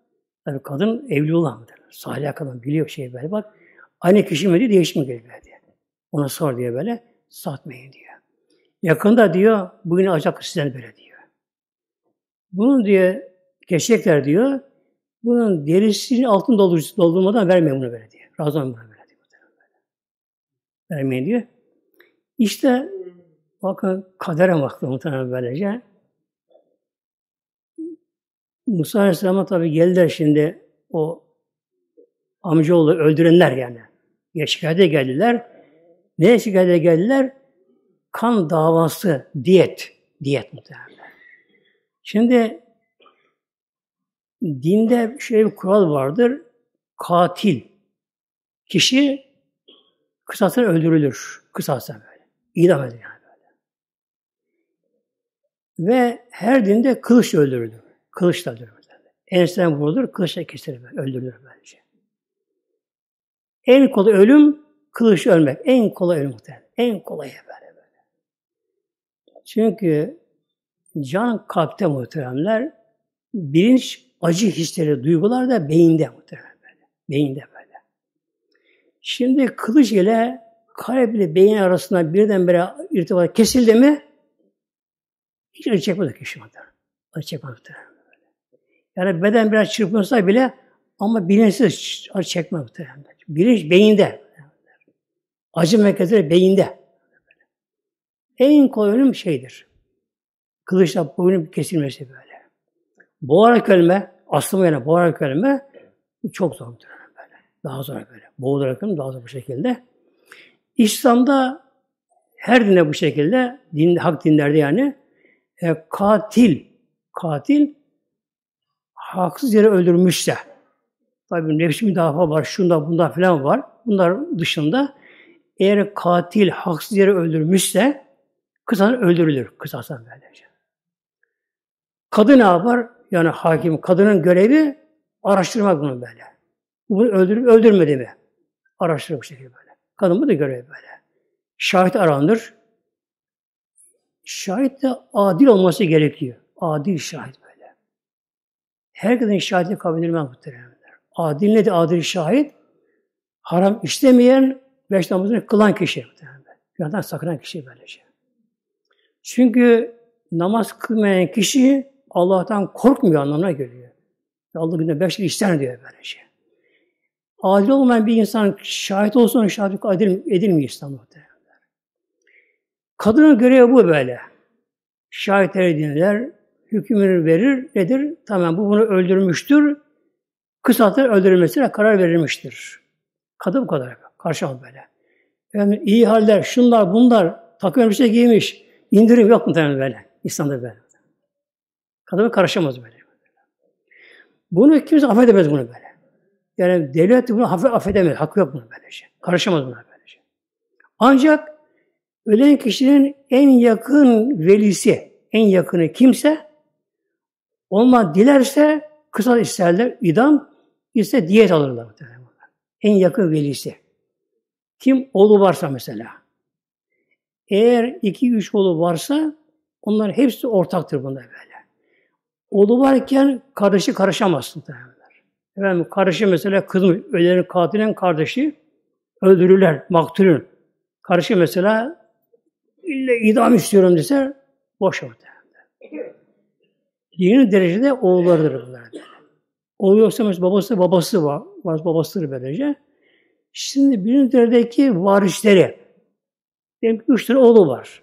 Tabi kadın evli olan mıdır? Salih kadın biliyor şey böyle bak. Aynı kişi mi diyor, değişik mi diyor. Ona sor diyor böyle. Satmayın diyor. Yakında diyor, bugün alacak sizden böyle diyor. Bunun diyor, geçecekler diyor, bunun derisini altın doldurmadan vermeyin bunu böyle diyor. Razı olmayın bunu böyle diyor. Vermeyin diyor. İşte bakın kadere baktı muhtemelen böylece. Musa Aleyhisselam'a tabi geldiler şimdi o amcaoğlu öldürenler yani. Ya şikayete geldiler. Neye şikayete geldiler? Kan davası, diyet. Diyet muhtemelen. Şimdi dinde şöyle bir kural vardır. Katil. Kişi kısasla öldürülür. Kısasla böyle. İdam edilir yani böyle. Ve her dinde kılıç öldürülür. Kılıçla öldürülür. Enseden vurulur, kılıçla kesilir, öldürülür bence. En kolay ölüm kılıç ölmek. En kolay ölüm muhtemelen. En kolay böyle. Çünkü can kalpte muhteremler, bilinç, acı hisleri, duygular da beyinde muhteremler. Beyinde böyle. Şimdi kılıç ile kalp ile beyin arasında birdenbire irtibat kesildi mi hiç acı çekmedi kişi muhterem. Acı çekmedi. Yani beden biraz çırpınsa bile ama bilinçsiz acı çekme muhterem. Bilinç beyinde. Acı merkezleri beyinde. En kolay şeydir. Kılıçla boynun kesilmesi böyle. Boğarak ölme, aslında yani boğarak ölme çok zordur böyle. Daha zor böyle. Boğularak ölme daha zor bu şekilde. İslam'da her dine bu şekilde, din, hak dinlerde yani e, katil, katil haksız yere öldürmüşse, tabi nefsi müdafaa var, şunda bunda falan var. Bunlar dışında eğer katil haksız yere öldürmüşse kısadan öldürülür. Kısasan böylece. Kadın ne yapar? Yani hakim, kadının görevi araştırmak bunu böyle. Bunu öldürüp öldürmedi mi? Araştırır bu şekilde böyle. Kadın bu da görevi böyle. Şahit aranır. Şahit de adil olması gerekiyor. Adil şahit böyle. Herkesin şahitini kabul edilmez muhtemelen. Adil nedir adil şahit? Haram işlemeyen, beş namazını kılan kişi. Günahdan sakınan kişi böylece. Çünkü namaz kılmayan kişi Allah'tan korkmuyor anlamına geliyor. Allah günde beş yıl işten diyor böylece. Adil olmayan bir insan şahit olsun şahit adil edilmiyor İslam'da. Kadının görevi bu böyle. Şahitleri dinler, hükmünü verir. Nedir? Tamam bu bunu öldürmüştür. Kısaltır öldürülmesine karar verilmiştir. Kadın bu kadar. Karşı böyle. Yani iyi haller, şunlar, bunlar, takım elbise giymiş. İndirim yok mu böyle? İslam'da böyle. Kadın karışamaz böyle. Bunu kimse affedemez bunu böyle. Yani devlet bunu affedemez. Hakkı yok bunu böylece. Şey. Karışamaz buna böylece. Şey. Ancak ölen kişinin en yakın velisi, en yakını kimse olma dilerse kısa isterler idam, ise diyet alırlar. En yakın velisi. Kim oğlu varsa mesela. Eğer iki üç oğlu varsa onların hepsi ortaktır bunda böyle. Oğlu varken kardeşi karışamazsın. Efendim kardeşi mesela kızım, ölenin katilin kardeşi öldürürler, maktulün. Kardeşi mesela ille idam istiyorum dese boş orada. Yeni derecede oğullarıdır bunlar. Oğlu yoksa mesela babası babası var babasıdır böylece. Şimdi birinci derecedeki varisleri. Benim üç tane oğlu var.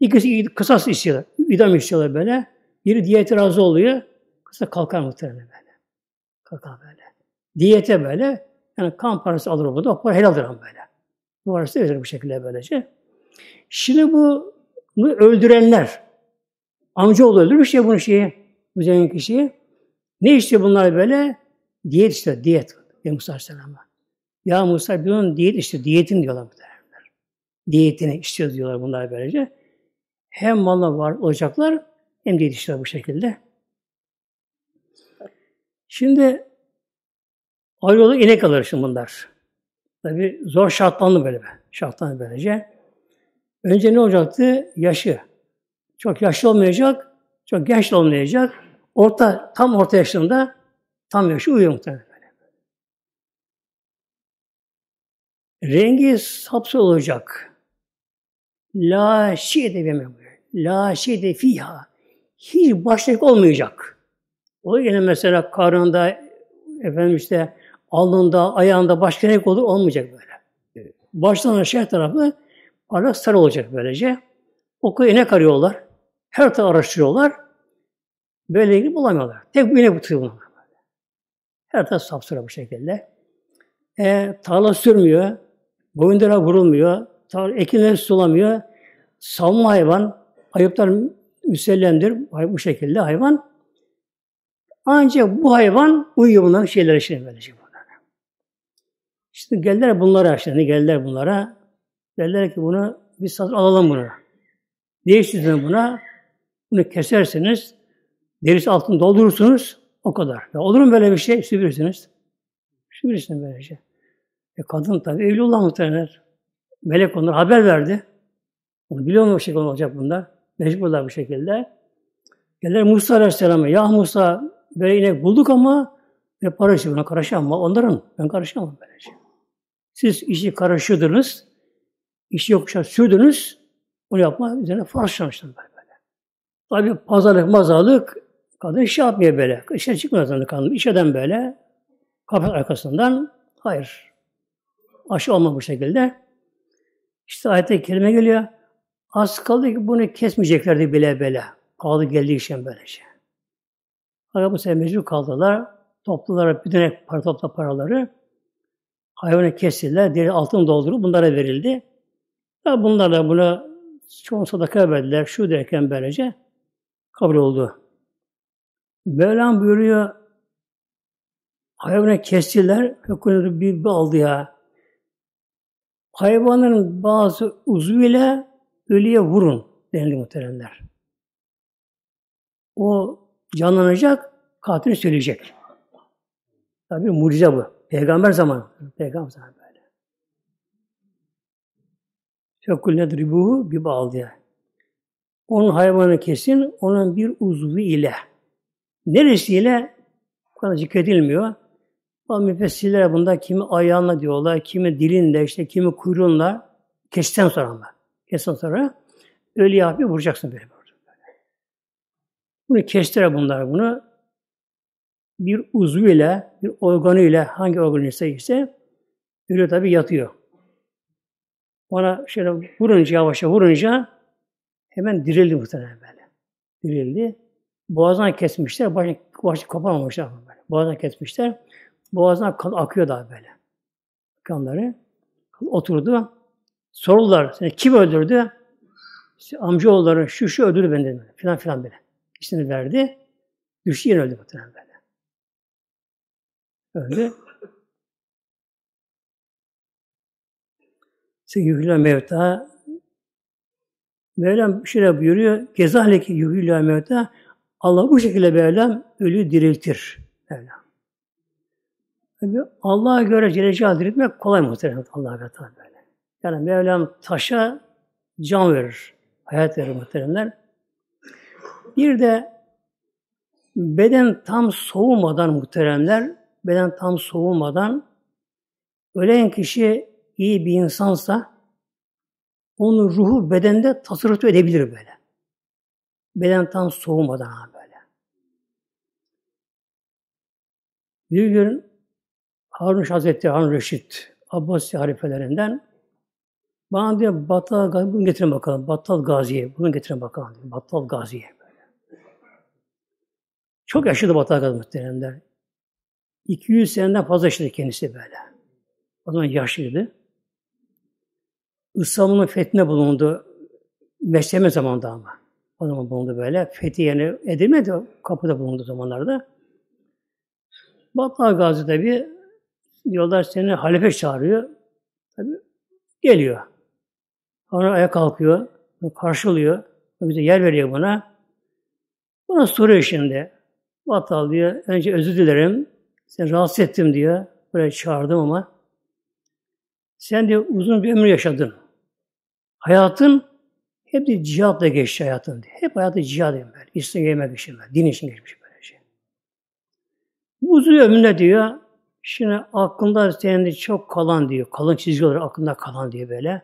İkisi kısas istiyorlar. idam istiyorlar böyle. Biri diyete razı oluyor. Kısa kalkar muhtemelen böyle. Kalkar böyle. Diyete böyle. Yani kan parası alır o da. O para helaldir ama böyle. Bu varisi verir bu şekilde böylece. Şimdi bu bunu öldürenler amcaoğlu öldürmüş ya bunu şeyi bu zengin kişiyi. Ne istiyor bunlar böyle? Diyet istiyor, diyet. Ya Musa Aleyhisselam'a. Ya Musa bunun diyet istiyor, diyetin diyorlar bu derler. Diyetini istiyor diyorlar bunlar böylece. Hem malına var olacaklar hem diyet istiyor bu şekilde. Şimdi Ayrıca inek alır şimdi bunlar. Tabi zor şartlandı böyle. Şartlandı böylece. Önce ne olacaktı? Yaşı. Çok yaşlı olmayacak, çok genç de olmayacak. Orta, tam orta yaşında tam yaşı uyuyor muhtemelen. Rengi sapsı olacak. La şeyde demem. La şeyde fiha. Hiç başlık olmayacak. O yine mesela karnında efendim işte alnında, ayağında başka renk olur olmayacak böyle. Baştan aşağı tarafı parlak sarı olacak böylece. Oku inek arıyorlar. Her tarafı araştırıyorlar. Böyle ilgili bulamıyorlar. Tek bu inek tutuyor bunlar. Her taraf sapsıra bu şekilde. E, tarla sürmüyor. Boyunlara vurulmuyor. Tarla, ekinleri sulamıyor. Salma hayvan. Ayıplar müsellemdir. Bu şekilde hayvan. Ancak bu hayvan uyuyor bunların şeylere şimdi böylece bunlara. İşte geldiler bunlara şimdi geldiler bunlara. Derler ki bunu biz satın alalım bunu. Değiştirin buna. Bunu kesersiniz. Derisi altını doldurursunuz. O kadar. Ya olur mu böyle bir şey? Süpürürsünüz. Süpürürsünüz böyle şey. E kadın tabi evli olan muhtemelen. Melek onlara haber verdi. Bunu biliyor mu bu şekilde olacak bunlar? Mecburlar bu şekilde. Gelir Musa Aleyhisselam'a, ya Musa böyle inek bulduk ama ve para işi buna karışamam. Onların ben karışamam böylece. Siz işi karıştırdınız, işi yokuşa sürdünüz, bunu yapma üzerine farz çalıştım böyle. Tabi pazarlık mazalık kadın iş yapmıyor böyle. İşe çıkmıyor zaten kadın. İşeden böyle kapı arkasından hayır. Aşı olma bu şekilde. İşte ayette kelime geliyor. Az kaldı ki bunu kesmeyeceklerdi bile bile. Pahalı geldiği için böylece. Fakat bu sefer mecbur kaldılar. Topladılar bütün para topla paraları. Hayvanı kestiler. Deri altın doldurup bunlara verildi. Ve bunlar da buna çoğun sadaka verdiler. Şu derken böylece kabul oldu. Mevlam buyuruyor hayvanı kestiler. Hükümleri bir, bir aldı ya. Hayvanların bazı uzvuyla ölüye vurun denildi muhteremler. O canlanacak, katilini söyleyecek. Tabi mucize bu. Peygamber zamanı. Peygamber zamanı böyle. Fekul nedribuhu bir bağlı diye. Onun hayvanı kesin, onun bir uzvu ile. Neresiyle? Bu kadar zikredilmiyor. Bazı müfessirler bunda kimi ayağına diyorlar, kimi dilinde, işte kimi kuyruğunla kesten sonra ama. Kesten sonra öyle yapıyor, vuracaksın böyle. böyle. Bunu kestire bunlar bunu. Bir uzvu ile, bir organı ile, hangi organı ise ise ölü tabi yatıyor. Ona şöyle vurunca, yavaşça vurunca hemen dirildi muhtemelen böyle. Dirildi. Boğazdan kesmişler, başını, başını kapamamışlar. Böyle. Boğazdan kesmişler. Boğazdan kan akıyor daha böyle. Kanları. Oturdu. Sordular. Seni kim öldürdü? İşte amcaoğulları şu şu öldürdü beni dedi. Filan filan böyle. İsmini verdi. Düştü yine öldü muhtemelen böyle. Öldü. Yuhila mevta Mevlam şöyle buyuruyor. Gezaleki yuhila mevta Allah bu şekilde Mevlam ölü diriltir. Mevlam. Tabi Allah'a göre Celle diriltmek kolay muhtemelen Allah'a göre böyle. Yani Mevlam taşa can verir. Hayat verir muhteremler. Bir de beden tam soğumadan muhteremler, beden tam soğumadan ölen kişi iyi bir insansa onun ruhu bedende tasarruf edebilir böyle. Beden tam soğumadan böyle. Bir gün Harun Hazretleri Harun Reşit Abbasi halifelerinden bana diyor Battal Gazi, bunu getirin bakalım. Battal Gazi'ye, bunu getirin bakalım. Diyor. Battal Gazi'ye. Çok yaşadı Battal Gazi muhteremler. 200 seneden fazla yaşadı kendisi böyle. O zaman yaşlıydı. İstanbul'un fethine bulundu. Mesleme zamanında ama. O zaman bulundu böyle. Fethi yani edilmedi. Kapıda bulundu zamanlarda. Battal Gazi tabi yollar seni halife çağırıyor. Tabi geliyor. Sonra ayağa kalkıyor. Karşılıyor. Bize yer veriyor buna. Buna soruyor şimdi. Battal diyor. Önce özür dilerim. Seni rahatsız ettim diyor. Böyle çağırdım ama. Sen de uzun bir ömür yaşadın. Hayatın hep de cihatla geçti hayatın diye. Hep hayatı cihad edin böyle. İslam yemek için böyle. Din için geçmiş böyle şey. Bu uzun ömründe diyor, şimdi aklında senin çok kalan diyor. Kalın çizgi aklında kalan diye böyle.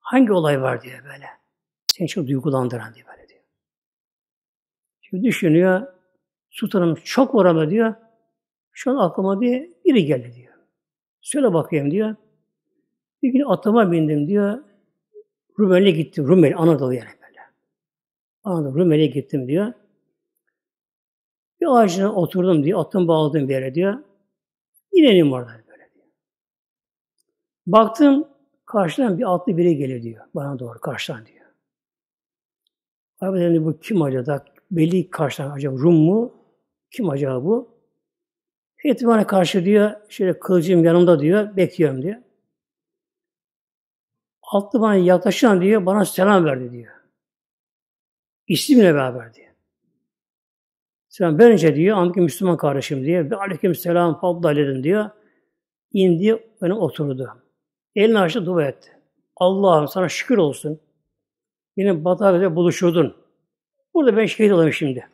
Hangi olay var diye böyle. Seni çok duygulandıran diye böyle diyor. Şimdi düşünüyor. Sultanım çok var ama diyor. Şu an aklıma diye biri geldi diyor. Söyle bakayım diyor. Bir gün atıma bindim diyor. Rumeli'ye gittim. Rumeli, Anadolu yani böyle. Anadolu, Rumeli'ye gittim diyor. Bir ağacına oturdum diyor. Atım bağladım bir yere diyor. İnelim orada böyle diyor. Baktım karşıdan bir atlı biri geliyor diyor. Bana doğru karşıdan diyor. Abi dedim bu kim acaba? Belli karşıdan acaba Rum mu? Kim acaba bu? Fethi bana karşı diyor, şöyle kılıcım yanımda diyor, bekliyorum diyor. Altı bana yaklaşan diyor, bana selam verdi diyor. İsmimle beraber diyor. Ben önce diyor, anladaki Müslüman kardeşim diyor. Ve aleyküm selam, fadla diyor. İndi, öne oturdu. Elini açtı, dua etti. Allah'ım sana şükür olsun. Yine Batı buluşurdun. Burada ben şehit olayım şimdi.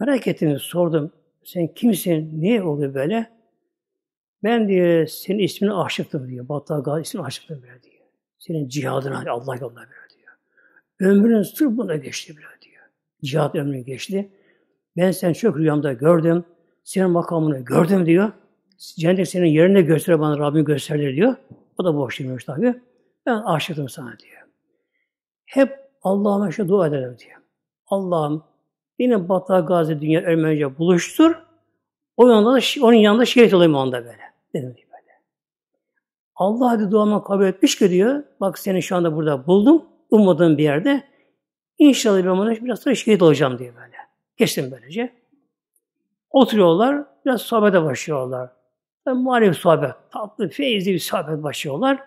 Merak ettim, sordum. Sen kimsin? Niye oluyor böyle? Ben diyor senin ismini aşıktım diyor. Batı Gazi ismini aşıktım böyle diyor. Senin cihadına Allah yoluna böyle diyor. Ömrün sırf buna geçti böyle diyor. Cihat ömrün geçti. Ben sen çok rüyamda gördüm. Senin makamını gördüm diyor. Cennet senin yerine göster bana Rabbim gösterdi diyor. O da boş demiş tabi. Ben aşıktım sana diyor. Hep Allah'ıma şu dua ederim diyor. Allah'ım yine Batı Gazi dünya ölmeyince buluştur. O yanında da, onun yanında şehit olayım onda böyle. Dedim diyor böyle. Allah hadi duamı kabul etmiş ki diyor. Bak seni şu anda burada buldum. Ummadığım bir yerde. İnşallah ben buna biraz sonra şehit olacağım diyor böyle. Geçtim böylece. Oturuyorlar. Biraz sohbete başlıyorlar. Yani muhalif sohbet. Tatlı, feyizli bir sohbet başlıyorlar.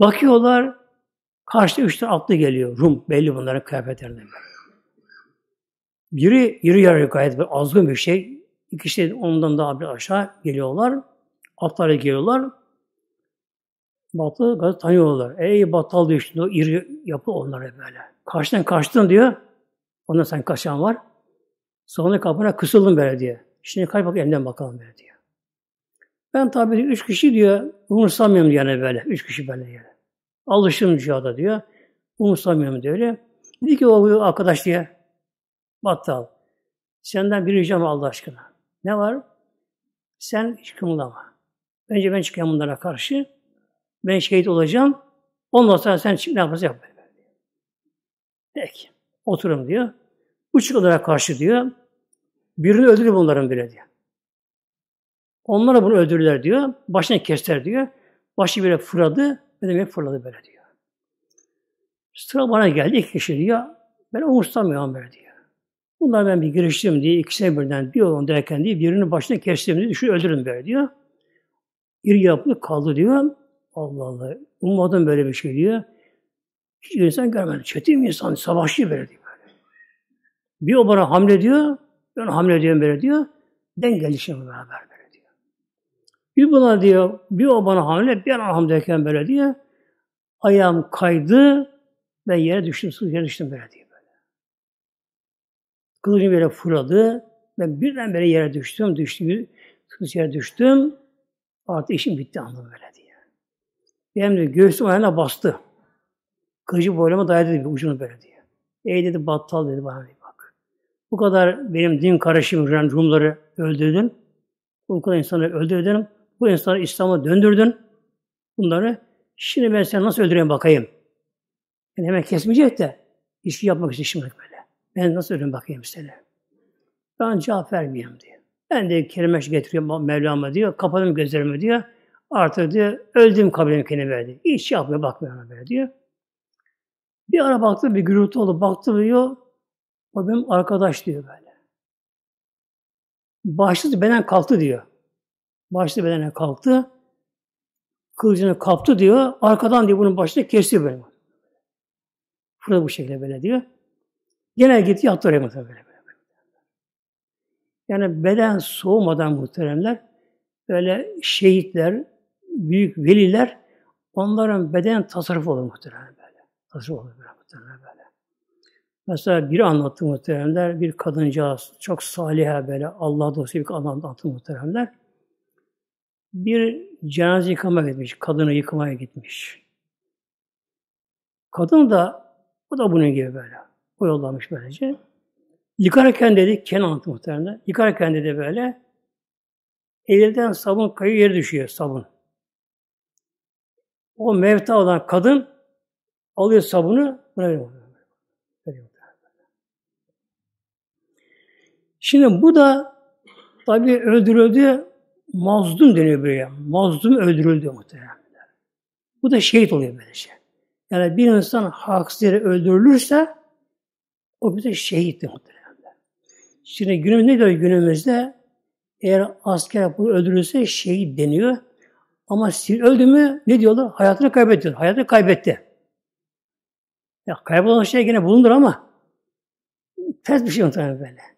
Bakıyorlar. Karşıda üç tane geliyor. Rum belli bunların kıyafetlerinden. Biri iri yarı gayet bir azgın bir şey. İkisi ondan daha bir aşağı geliyorlar. Atlara geliyorlar. Batı gazı tanıyorlar. Ey battal diyor işte o iri yapı onlara böyle. Karşıdan kaçtın diyor. Ondan sen kaçan var. Sonra kapına kısıldım böyle diye. Şimdi kaç bak elimden bakalım böyle diyor. Ben tabii üç kişi diyor, umursamıyorum yani böyle. Üç kişi böyle yani. Alıştım cihada diyor. Umursamıyorum diyor öyle. Dedi ki o arkadaş diye, battal. Senden bir ricam Allah aşkına. Ne var? Sen hiç kımıldama. Önce ben çıkayım bunlara karşı. Ben şehit olacağım. Ondan sonra sen ne yaparsan yap. Peki. Oturun diyor. Üç olarak karşı diyor. Birini öldürür bunların bile diyor. Onlara bunu öldürürler diyor. Başına kestiler diyor. Başı böyle fırladı. Ne demek fırladı böyle diyor. Sıra bana geldi iki kişi diyor. Ben umursamıyorum böyle diyor. Bunlar ben bir giriştim diye ikisine birden bir olun derken diye birinin başına kestim diye düşün öldürün böyle diyor. İri yapılı kaldı diyor. Allah Allah. Ummadım böyle bir şey diyor. Hiç insan görmedim. Çetin bir insan, savaşçı böyle diyor. Bir o bana hamle diyor, ben hamle ediyorum böyle diyor. Den gelişim beraber böyle diyor. Bir buna diyor, bir o bana hamle, bir ana hamle böyle diyor. Ayağım kaydı, ben yere düştüm, su yere düştüm böyle diyor. Böyle. Kılıcım böyle fırladı, ben birden böyle yere düştüm, düştüm, su yere düştüm. Artık işim bitti anladım böyle. Benim de göğsüm ayağına bastı. Kılıcı boylama dayadı bir ucunu böyle diyor. Ey dedi battal dedi bana dedi. Bu kadar benim din karışım Rumları öldürdün. Bu kadar insanları öldürdün. Bu insanları İslam'a döndürdün. Bunları. Şimdi ben seni nasıl öldüreyim bakayım. Yani hemen kesmeyecek de işi yapmak için şimdi böyle. Ben nasıl öldüreyim bakayım seni. Ben cevap vermiyorum diyor. Ben de kelime getiriyorum Mevlam'a diyor. Kapadım gözlerimi diyor. Artık diyor öldüm kabulüm kendime verdi. Hiç şey yapmıyor bakmıyor böyle diyor. Bir ara baktı bir gürültü oldu. Baktı diyor. O benim arkadaş diyor böyle. Başlı beden kalktı diyor. Başlı bedene kalktı. Kılıcını kaptı diyor. Arkadan diyor bunun başını kesti böyle. Fırla bu şekilde böyle diyor. Gene gitti yattı oraya böyle, böyle. Yani beden soğumadan muhteremler böyle şehitler, büyük veliler onların beden tasarrufu olur muhterem böyle. Tasarruf olur böyle muhterem böyle. Mesela biri anlattı muhteremler, bir kadıncağız, çok saliha böyle, Allah dostu bir anlattı muhteremler. Bir cenaze yıkamaya gitmiş, kadını yıkamaya gitmiş. Kadın da, o da bunun gibi böyle, o yollamış böylece. Yıkarken dedi, Kenan anlattı muhteremler, yıkarken dedi böyle, elden sabun kayıyor, yere düşüyor sabun. O mevta olan kadın alıyor sabunu, buna veriyor. Şimdi bu da tabi öldürüldü, mazlum deniyor böyle. Mazlum öldürüldü muhtemelen. Bu da şehit oluyor böylece. Şey. Yani bir insan haksız yere öldürülürse o bir de şehittir muhtemelen. Şimdi günümüzde ne diyor günümüzde? Eğer asker bu öldürülse şehit deniyor. Ama sivil öldü mü ne diyorlar? Hayatını kaybetti. Hayatını kaybetti. Ya kaybolan şey yine bulunur ama ters bir şey muhtemelen böyle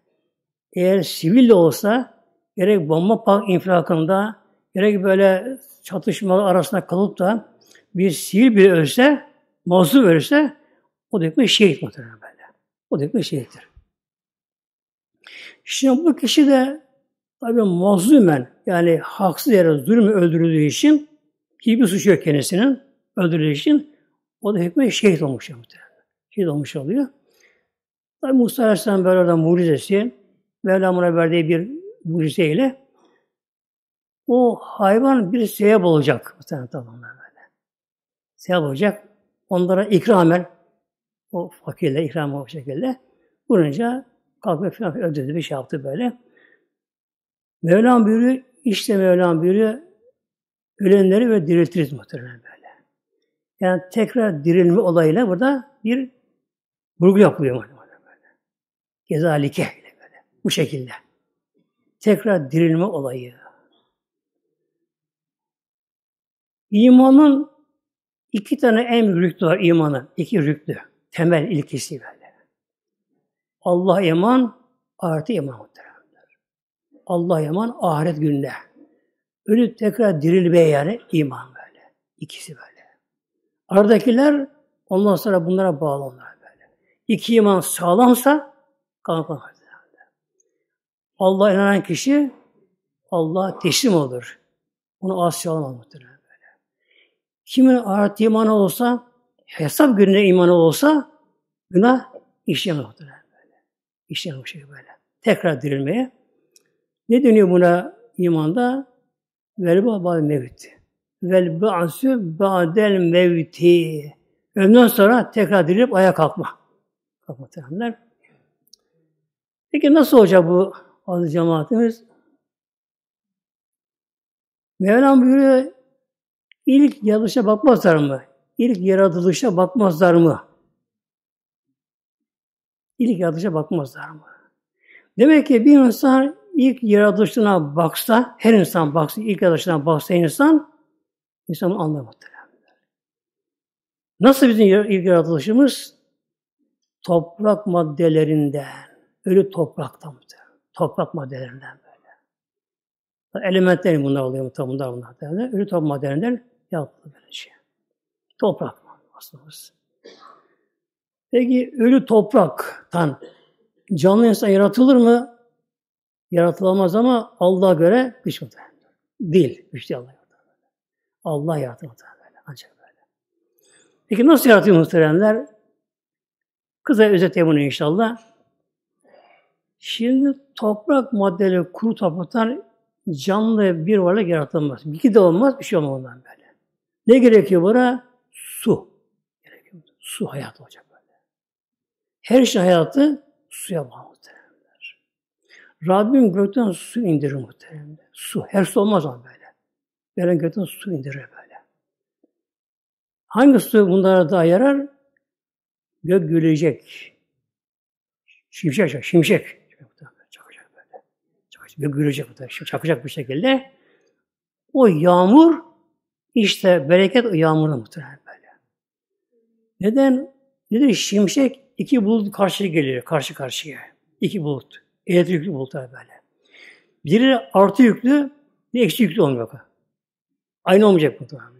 eğer sivil de olsa gerek bomba park infilakında gerek böyle çatışmalar arasında kalıp da bir sihir bile ölse, mazlum ölse o da bir şehit muhtemelen böyle. O da bir şehittir. Şimdi bu kişi de tabi mazlumen yani haksız yere zulmü öldürüldüğü için hiçbir suç yok kendisinin öldürüldüğü için o da hükmü şehit olmuş muhtemelen. Şehit olmuş oluyor. Tabi Musa Aleyhisselam böyle orada mucizesi Mevlamına verdiği bir mucizeyle o hayvan bir sevap olacak. Muhtemelen tamam böyle. Sevap olacak. Onlara ikramen o fakirle ikram o şekilde. Vurunca kalkıp ödedi bir şey yaptı böyle. Mevlam buyuruyor, işte Mevlam buyuruyor, ölenleri ve diriltiriz muhtemelen böyle. Yani tekrar dirilme olayıyla burada bir vurgu yapılıyor muhtemelen böyle. Gezalike böyle. Bu şekilde. Tekrar dirilme olayı. İmanın iki tane en büyük var imanın. iki rüklü. Temel ilkesi böyle. Allah iman, artı iman muhteremler. Allah iman, ahiret günde. Ölü tekrar dirilmeye yani iman böyle. İkisi böyle. Aradakiler ondan sonra bunlara bağlı onlar böyle. İki iman sağlamsa kalkamaz. Allah inanan kişi Allah teslim olur. Onu asya alamaz muhtemelen böyle. Kimin artı imanı olsa, hesap gününe imanı olsa günah işlemiyor muhtemelen böyle. İşlemiyor şey böyle. Tekrar dirilmeye. Ne deniyor buna imanda? Vel ba'del mevt. Vel ba'su ba'del mevti. Ömrden sonra tekrar dirilip ayağa kalkma. Terimler. Peki nasıl olacak bu aziz cemaatimiz? Mevlam buyuruyor, ilk yaratılışa bakmazlar mı? İlk yaratılışa bakmazlar mı? İlk yaratılışa bakmazlar mı? Demek ki bir insan ilk yaratılışına baksa, her insan baksa, ilk yaratılışına baksa insan, insan anlar muhtemelen. Nasıl bizim ilk yaratılışımız? Toprak maddelerinden, ölü topraktan muhtemelen. Toprak maddelerinden böyle. Elementler bunlar oluyor muhtemelen bunlar bunlar. Ölü toprak maddelerinden yapılır böyle şey. Toprak aslında. Peki ölü topraktan canlı insan yaratılır mı? Yaratılamaz ama Allah'a göre güç muhtemelen. Değil. Güç değil Allah yarattı. Allah yarattı muhtemelen. Ancak böyle. Peki nasıl yaratıyor muhteremler? Kısa özet bunu inşallah. Şimdi toprak maddeleri kuru topraktan canlı bir varlık yaratılmaz. Bir de olmaz, bir şey olmaz ondan böyle. Ne gerekiyor buna? Su. Gerekiyor. Su hayat olacak böyle. Her şey hayatı suya bağlı. Rabbim gökten su indirir muhteremler. Su. Her su olmaz ama böyle. Veren gökten su indirir böyle. Hangi su bunlara da yarar? Gök gülecek. Şimşek. Şimşek. Çakacak böyle. Çakacak. Gök gülecek. Çakacak bir şekilde. O yağmur işte bereket o yağmurda muhtemelen böyle. Neden? Nedir? Şimşek iki bulut karşı geliyor. Karşı karşıya. İki bulut. Elektrikli bulutlar böyle. Biri artı yüklü, bir eksi yüklü olmuyor. Aynı olmayacak muhtemelen.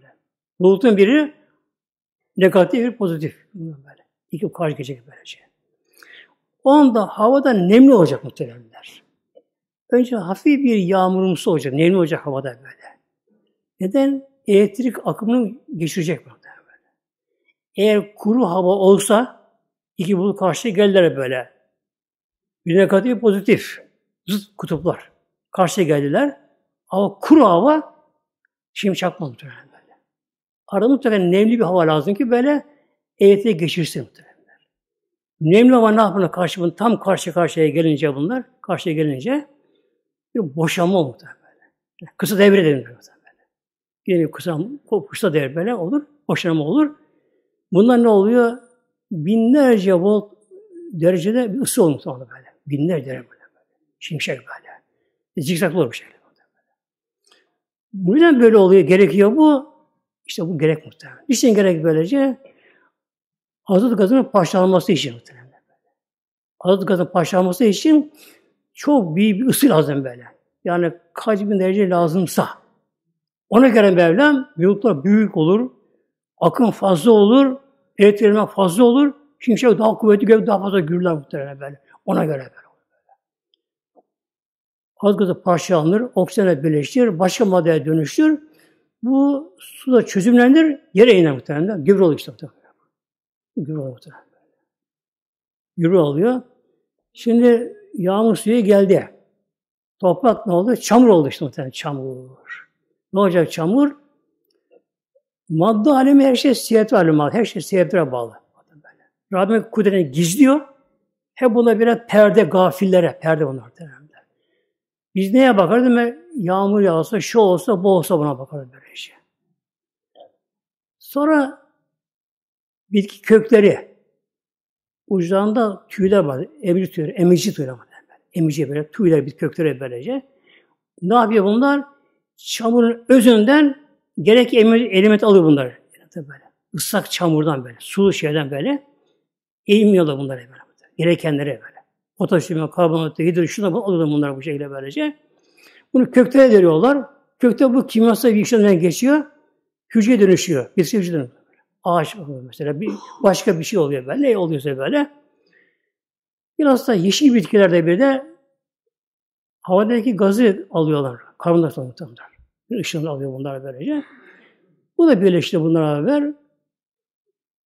Bulutun biri negatif, bir pozitif. Böyle. İki karşı gelecek böylece. O anda havada nemli olacak muhtemelenler. Önce hafif bir yağmurumsu olacak, nemli olacak havada böyle. Neden? Elektrik akımını geçirecek böyle. Eğer kuru hava olsa, iki bulut karşıya geldiler böyle. Bir negatif, bir pozitif. Zıt kutuplar. Karşıya geldiler. Ama kuru hava şimdi çakma muhtemelen böyle. Arada muhtemelen nemli bir hava lazım ki böyle elektriği geçirsin muhtemelen. Nemli hava ne yapıyor? Karşı, tam karşı karşıya gelince bunlar, karşıya gelince bir boşanma olur böyle. Kısa devre denir böyle. Yine kısa, kısa devre böyle olur, boşanma olur. Bunlar ne oluyor? Binlerce volt derecede bir ısı olmuş orada böyle. Binlerce böyle. Şimşek böyle. Zikzaklı olur bir şey. Bu yüzden böyle oluyor, gerekiyor bu. İşte bu gerek muhtemelen. İşte gerek böylece azot gazının parçalanması için muhtemelen. Azot gazının parçalanması için çok büyük bir ısı lazım böyle. Yani kaç bin derece lazımsa. Ona göre Mevlam bulutlar büyük olur, Akım fazla olur, elektriklenme fazla olur. Şimşek daha kuvvetli gök daha fazla gürler muhtemelen böyle. Ona göre böyle. Az gazı parçalanır, oksijenle birleştir, başka maddeye dönüştür. Bu suda çözümlenir, yere iner muhtemelen. Gübre oluyor işte muhtemelen. Gübre oluyor muhtemelen. Gübre oluyor. Şimdi yağmur suyu geldi. Toprak ne oldu? Çamur oldu işte muhtemelen. Çamur. Ne olacak çamur? Madde alemi her şey siyet alemi. Her şey siyetlere bağlı. Rabbim kudretini gizliyor. Hep buna birer perde gafillere. Perde bunlar. Biz neye bakarız? Ben yağmur yağsa, şu olsa, bu olsa buna bakarız böyle şey. Sonra bitki kökleri uçlarında tüyler var. Emici tüyleri, emici tüyler var. Emici böyle tüyler, bitki kökleri böylece. Ne yapıyor bunlar? Çamurun özünden gerek element alıyor bunlar. Böyle. Islak çamurdan böyle, sulu şeyden böyle eğmiyorlar bunları böyle. Gerekenleri böyle. Potasyum, karbonat, hidrojen, şuna alıyorlar bunlar bu şekilde böylece. Bunu kökte veriyorlar. Kökte bu kimyasal bir işlemden geçiyor. Hücre dönüşüyor. Bir hücre dönüşüyor. Ağaç mesela bir başka bir şey oluyor böyle. Ne oluyorsa böyle. Biraz da yeşil bitkilerde bir de havadaki gazı alıyorlar. Karbondioksit. Bir ışığını alıyor bunlar böylece. Bu da birleşti bunlara beraber.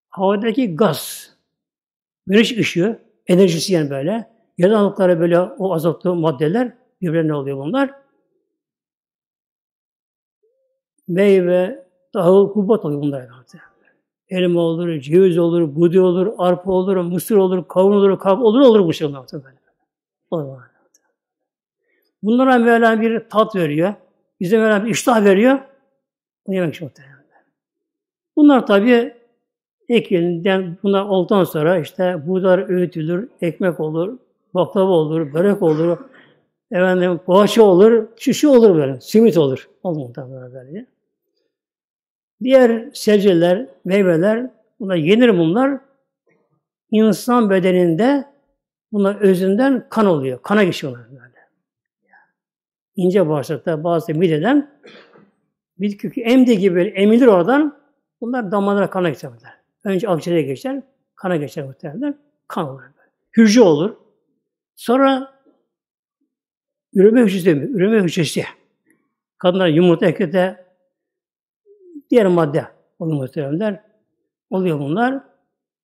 Havadaki gaz, güneş ışığı, enerjisi yani böyle. Yanıklara böyle o azotlu maddeler birbirine oluyor bunlar. Meyve, tahıl, hubat oluyor bunlar. Elma olur, ceviz olur, budi olur, arpa olur, mısır olur, kavun olur, kavun olur, olur bu şekilde. Olur. Bunlara Mevla bir tat veriyor. Bize Mevla bir iştah veriyor. Bunu yemek için. Bunlar tabi eklinden bunlar olduktan sonra işte buğday öğütülür, ekmek olur, baklava olur, börek olur, efendim poğaça olur, şişi olur böyle, simit olur. Olur muhtemelen böyle. Diğer sebzeler, meyveler, bunlar yenir bunlar. İnsan bedeninde bunlar özünden kan oluyor. Kana geçiyorlar böyle. İnce bağırsakta bazı mideden bitki emdi gibi emilir oradan. Bunlar damarlara kana geçerler. Önce akciğere geçer, kana geçer muhtemelen. Kan olur. Hücre olur. Sonra üreme hücresi mi? Üreme hücresi. Kadınlar yumurta, erkekte diğer madde oluyor muhtemelenler. Oluyor bunlar.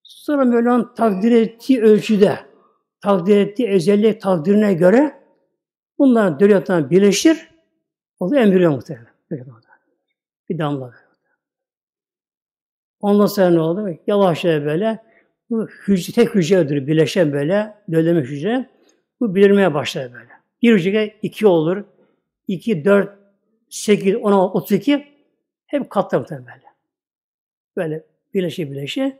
Sonra Mevla'nın takdir ettiği ölçüde, takdir ettiği ezelli takdirine göre bunlar döliyatına birleşir. Oluyor embriyo muhtemelen. Bir damla. Ondan sonra ne oldu? Yavaşça böyle bu hücre, tek hücredir birleşen böyle döleme hücre. Bu belirmeye başlar böyle. Bir hücre iki olur. iki, dört, sekiz, on, otuz iki hep katlar böyle. Böyle birleşe birleşe.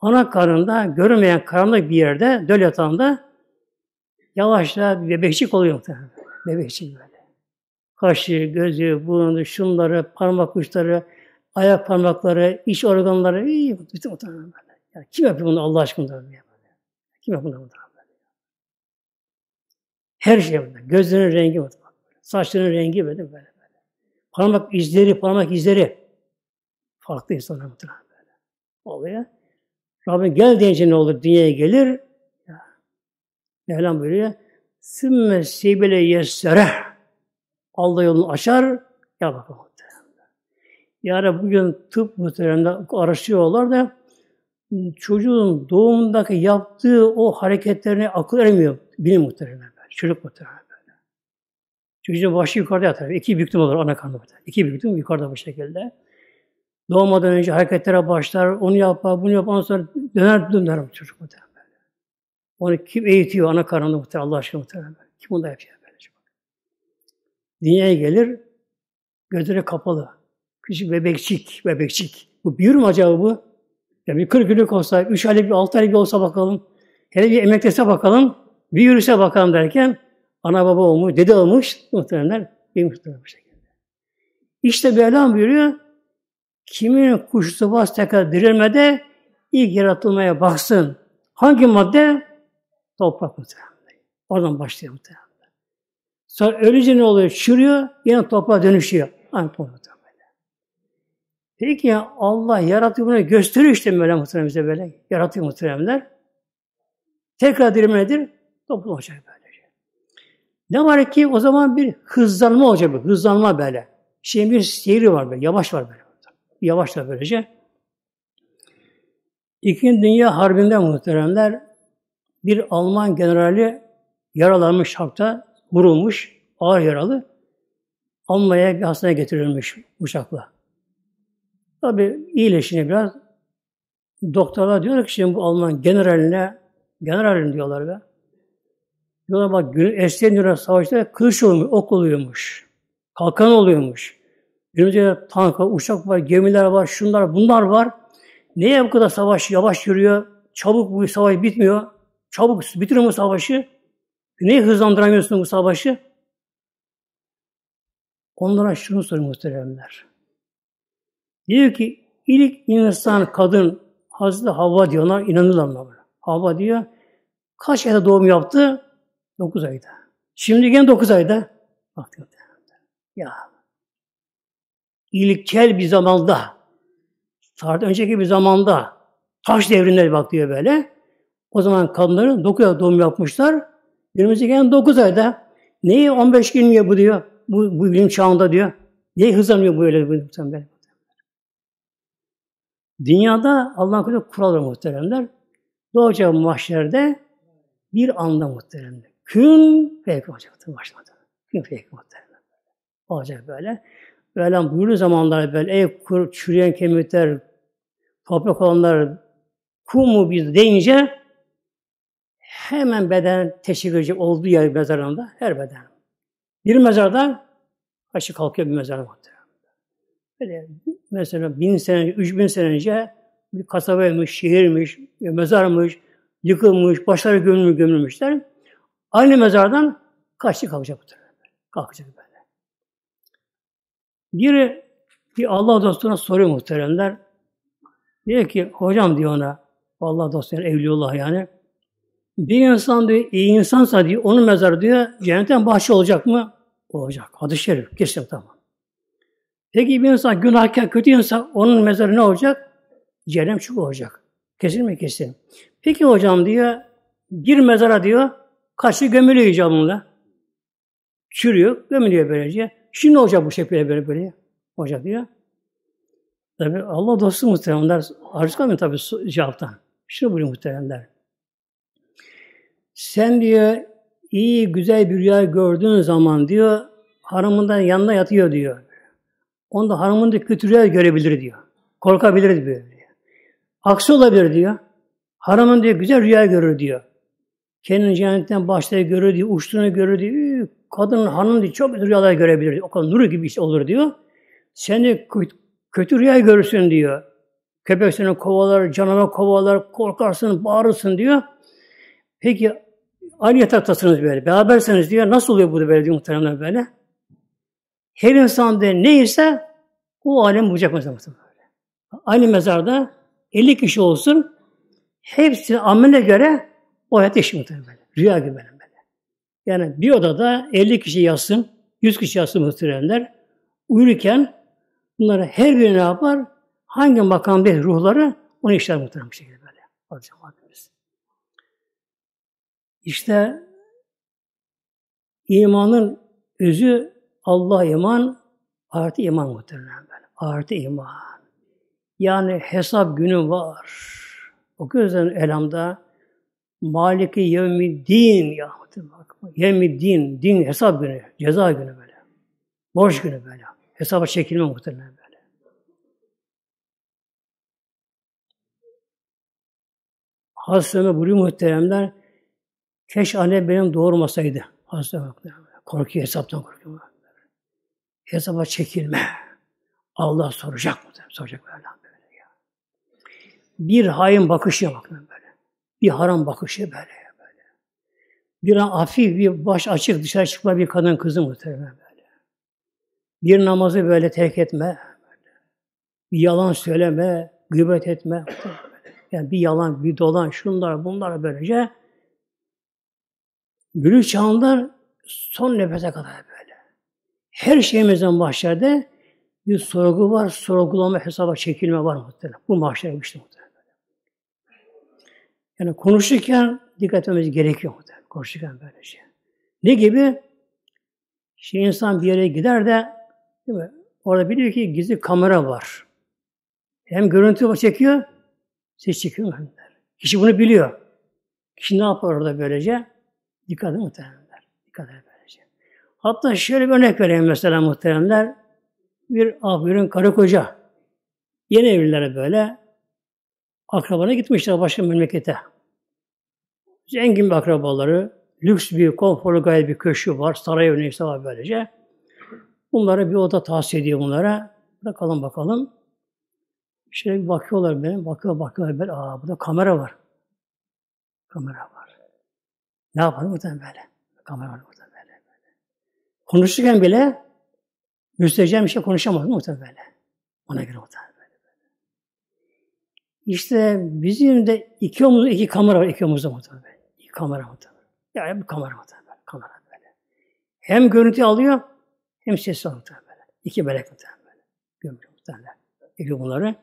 Ana karnında görünmeyen karanlık bir yerde, döl yatağında yavaşça bebekçik oluyor muhtemelen. Bebekçik böyle. Kaşı, gözü, burnu, şunları, parmak uçları, ayak parmakları, iç organları, iyi, bütün muhtemelen böyle. Yani kim yapıyor bunu Allah aşkına? Kim yapıyor bunu? Her şey böyle. Gözlerinin rengi var. Saçlarının rengi böyle böyle. böyle. Parmak izleri, parmak izleri. Farklı insanlar muhtemelen böyle. Oluyor. Rabbim gel deyince ne olur? Dünyaya gelir. Mevlam buyuruyor. Sümme sebile yessere. Allah yolunu açar. Ya bakalım. Yani bugün tıp muhtemelen araştırıyorlar da çocuğun doğumundaki yaptığı o hareketlerine akıl ermiyor. Bilim böyle. Çocuk böyle. Çocuğun başı yukarıda yatar. İki büktüm olur ana karnında. İki büktüm yukarıda bu şekilde. Doğmadan önce hareketlere başlar, onu yapar, bunu yapar, ondan sonra döner döner çocuk muhtemelen. Onu kim eğitiyor ana karnında muhtemelen Allah aşkına muhtemelen. Kim onu da yapıyor böyle. Dünyaya gelir, gözleri kapalı. Küçük bebekçik, bebekçik. Bu büyür mü acaba bu? Yani bir 40 günlük olsa, 3 aylık, bir 6 aylık olsa bakalım. Hele bir emeklese bakalım, büyürse bakalım derken ana baba olmuş, dede olmuş muhtemelenler büyümüş bu şekilde. İşte Mevlam buyuruyor, kimin kuşusu bas tekrar dirilmede ilk yaratılmaya baksın. Hangi madde? Toprak muhtemelen. Oradan başlıyor muhtemelen. Sonra ölünce ne oluyor? Çürüyor, yine toprağa dönüşüyor. Aynı toprak. Peki Allah yaratıyor bunu gösteriyor işte böyle muhtemelen bize böyle. Yaratıyor muhteremler. Tekrar dirim nedir? Toplum olacak böylece. Ne var ki o zaman bir hızlanma olacak, bir hızlanma böyle. Şeyin bir seyri var böyle, yavaş var böyle. Yavaş da böylece. İkinci Dünya Harbi'nde muhteremler bir Alman generali yaralanmış harpta, vurulmuş, ağır yaralı. Almanya'ya bir hastaneye getirilmiş uçakla. Tabi iyileşini biraz. Doktorlar diyor ki şimdi bu Alman generaline, generalin diyorlar be. Diyorlar bak diyorlar savaşta kılıç oluyormuş, ok oluyormuş. Kalkan oluyormuş. Günümüzde tank var, uçak var, gemiler var, şunlar, bunlar var. Neye bu kadar savaş yavaş yürüyor? Çabuk bu savaş bitmiyor. Çabuk bitirin bu savaşı. Neyi hızlandıramıyorsun bu savaşı? Onlara şunu soruyor muhteremler. Diyor ki ilk insan kadın Hazreti Havva diyor. Onlar inanırlar ona. Havva diyor. Kaç ayda doğum yaptı? Dokuz ayda. Şimdi gene dokuz ayda. Bak diyor. Ya. İlkel bir zamanda tarih önceki bir zamanda taş devrinde bak diyor böyle. O zaman kadınların dokuz ayda doğum yapmışlar. Günümüzde gene dokuz ayda. Neyi 15 gün ya bu diyor. Bu, bu bilim çağında diyor. Niye hızlanıyor böyle? böyle. Dünyada Allah'ın koyduğu kural var muhteremler. Doğacak mahşerde bir anda muhteremler. Kün feyk olacaktır başladı. Kün feyk muhteremler. Olacak böyle. Böyle buyurduğu zamanlar böyle ey kur, çürüyen kemikler, toprak olanlar kumu biz deyince hemen beden teşekkür edecek olduğu yer mezarında her beden. Bir mezarda aşı kalkıyor bir mezar muhterem. Böyle mesela bin sene, üç bin sene önce bir kasabaymış, şehirmiş, mezarmış, yıkılmış, başları gömülmüş, gömülmüşler. Aynı mezardan kaçtı kalkacak bu Kalkacak böyle. Biri bir Allah dostuna soruyor muhteremler. Diyor ki, hocam diyor ona, Allah dostuna evliullah yani. Bir insan diyor, iyi insansa diyor, onun mezarı diyor, cennetten bahçe olacak mı? Olacak. Hadis-i şerif. Kesin tamam. Peki bir insan günahkar, kötü insan onun mezarı ne olacak? Cehennem çubuğu olacak. Kesin mi? Kesin. Peki hocam diyor, bir mezara diyor, kaçı gömülüyor icabında. Çürüyor, gömülüyor böylece. Şimdi olacak bu şekilde böyle böyle. Olacak diyor. Tabi Allah dostu muhteremler, arz kalmıyor tabi cevaptan. Şunu buyuruyor muhteremler. Sen diyor, iyi, güzel bir rüya gördüğün zaman diyor, haramından yanına yatıyor diyor. Onda hanımın da kötü rüya görebilir diyor. Korkabilir diyor. Aksi olabilir diyor. Hanımın diyor güzel rüya görür diyor. Kendini cennetten başlayı görür diyor, uçtuğunu görür diyor. Kadın, hanım diyor, çok rüyalar görebilir diyor. O kadar nuru gibi işte olur diyor. Sen de kötü rüya görürsün diyor. Köpek seni kovalar, canavar kovalar, korkarsın, bağırırsın diyor. Peki aynı yataktasınız böyle, beraberseniz diyor. Nasıl oluyor bu böyle diyor muhtemelen böyle? Her insan de neyse o alem bulacak mesela. Aynı mezarda 50 kişi olsun hepsi ameline göre o hayat yaşıyor böyle. Rüya gibi böyle. Yani bir odada 50 kişi yatsın, 100 kişi yatsın muhteremler. Uyurken bunları her biri ne yapar? Hangi makamda ruhları onu işler muhterem bir şekilde böyle. Alacağım abimiz. İşte imanın özü Allah iman, artı iman muhtemelen böyle. Artı iman. Yani hesap günü var. O gözden elamda Maliki yevmi din ya. Yevmi din, din hesap günü, ceza günü böyle. Borç günü böyle. Hesaba çekilme muhtemelen böyle. Hazreti buyuruyor muhteremler, keş anne benim doğurmasaydı. Hazreti korkuyor, hesaptan korkuyor hesaba çekilme. Allah soracak mı? Soracak böyle. böyle ya. Bir hain bakışı bakın böyle. Bir haram bakışı böyle. böyle. Bir an hafif bir baş açık dışarı çıkma bir kadın kızı muhtemelen böyle. Bir namazı böyle terk etme. Böyle. Bir yalan söyleme, gıybet etme. Yani bir yalan, bir dolan, şunlar, bunlar böylece Bülük çağında son nefese kadar her şeyimizden başlarda Bir sorgu var, sorgulama, hesaba çekilme var muhtemelen. Bu mahşere işte muhtemelen. Yani konuşurken dikkat etmemiz gerekiyor muhtemelen. Konuşurken böyle şey. Ne gibi? Şey insan bir yere gider de değil mi? Orada biliyor ki gizli kamera var. Hem görüntü çekiyor, ses çekiyor. Kişi bunu biliyor. Kişi ne yapar orada böylece? Dikkat edin muhtemelenler. Dikkat edin. Hatta şöyle bir örnek vereyim mesela muhteremler. Bir abinin karı koca. Yeni evlilere böyle akrabana gitmişler başka memlekete. Zengin bir akrabaları, lüks bir, konforlu gayet bir köşkü var, saray evi neyse var böylece. Bunlara bir oda tavsiye ediyor bunlara. Bakalım bakalım. Şöyle bir bakıyorlar benim, bakıyor bakıyorlar böyle, aa burada kamera var. Kamera var. Ne yapalım muhtemelen böyle? Kamera var böyle. Konuşurken bile müstehcen bir şey konuşamaz muhtemelen böyle. Ona göre muhtemelen böyle. İşte bizim de iki omuzda iki kamera var, iki omuzda muhtemelen böyle. İki kamera muhtemelen. Yani bir kamera muhtemelen böyle. Kamera böyle. Hem görüntü alıyor, hem ses alıyor muhtemelen böyle. İki melek muhtemelen böyle. Gömüyor muhtemelen. Yapıyor bunları.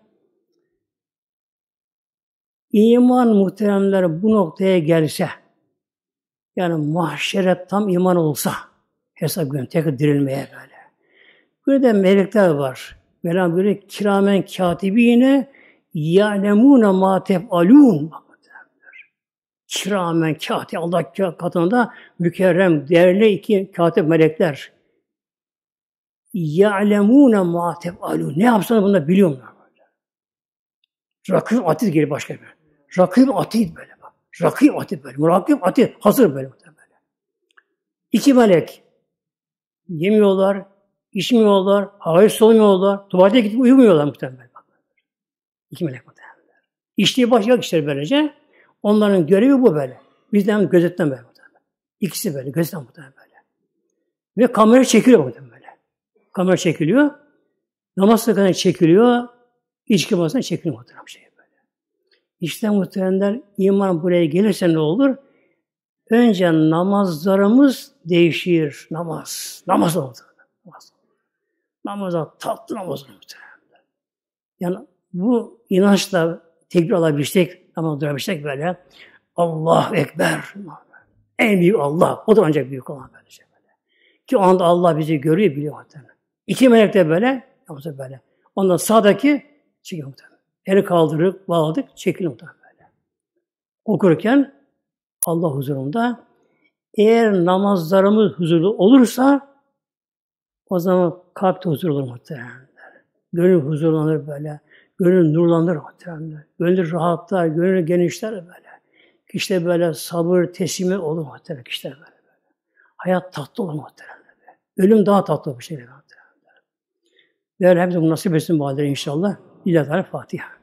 İman muhteremler bu noktaya gelse, yani mahşere tam iman olsa, hesap günü tekrar dirilmeye böyle. De melekler var. Mevlam böyle kiramen katibine ya'lemûne mâ tef'alûn. Kiramen katib, Allah katında mükerrem, değerli iki katip melekler. Ya'lemûne mâ tef'alûn. Ne yapsanız bunlar biliyorlar. Rakib atid gelir başka bir. Rakib atid böyle bak. Rakib atid böyle. Murakib atid. Hazır böyle. böyle. İki melek. Yemiyorlar, içmiyorlar, havayı solmuyorlar, tuvalete gidip uyumuyorlar muhtemelen. İki melek muhtemelen. İçtiği başka kişiler böylece. Onların görevi bu böyle. Bizden gözetten böyle muhtemelen. İkisi böyle, gözetten muhtemelen böyle. Ve kamera çekiliyor muhtemelen böyle. Kamera çekiliyor. Namaz kadar çekiliyor. İçki masasına çekiliyor muhtemelen şey. İşte muhtemelenler iman buraya gelirse ne olur? Önce namazlarımız değişir. Namaz. Namaz oldu. Namaz. Namaza tatlı namaz muhtemelen. Yani bu inançla tekbir alabilsek, namaz durabilsek böyle Allah Ekber. En büyük Allah. O da ancak büyük olan böyle şey böyle. Ki o anda Allah bizi görüyor, biliyor muhtemelen. İki melek de böyle, namazı böyle. Ondan sağdaki çekiyor muhtemelen. Eli kaldırıp bağladık, çekilir muhtemelen böyle. Okurken Allah huzurunda eğer namazlarımız huzurlu olursa o zaman kalp de huzur olur muhtemelen. Gönül huzurlanır böyle. Gönül nurlanır muhtemelen. Gönül rahatlar, gönül genişler böyle. İşte böyle sabır, teslimi olur muhtemelen. İşte böyle, böyle. Hayat tatlı olur muhtemelen. Ölüm daha tatlı bir şey muhtemelen. Değerli hepimize bu nasip etsin bu inşallah. İlahi Fatiha.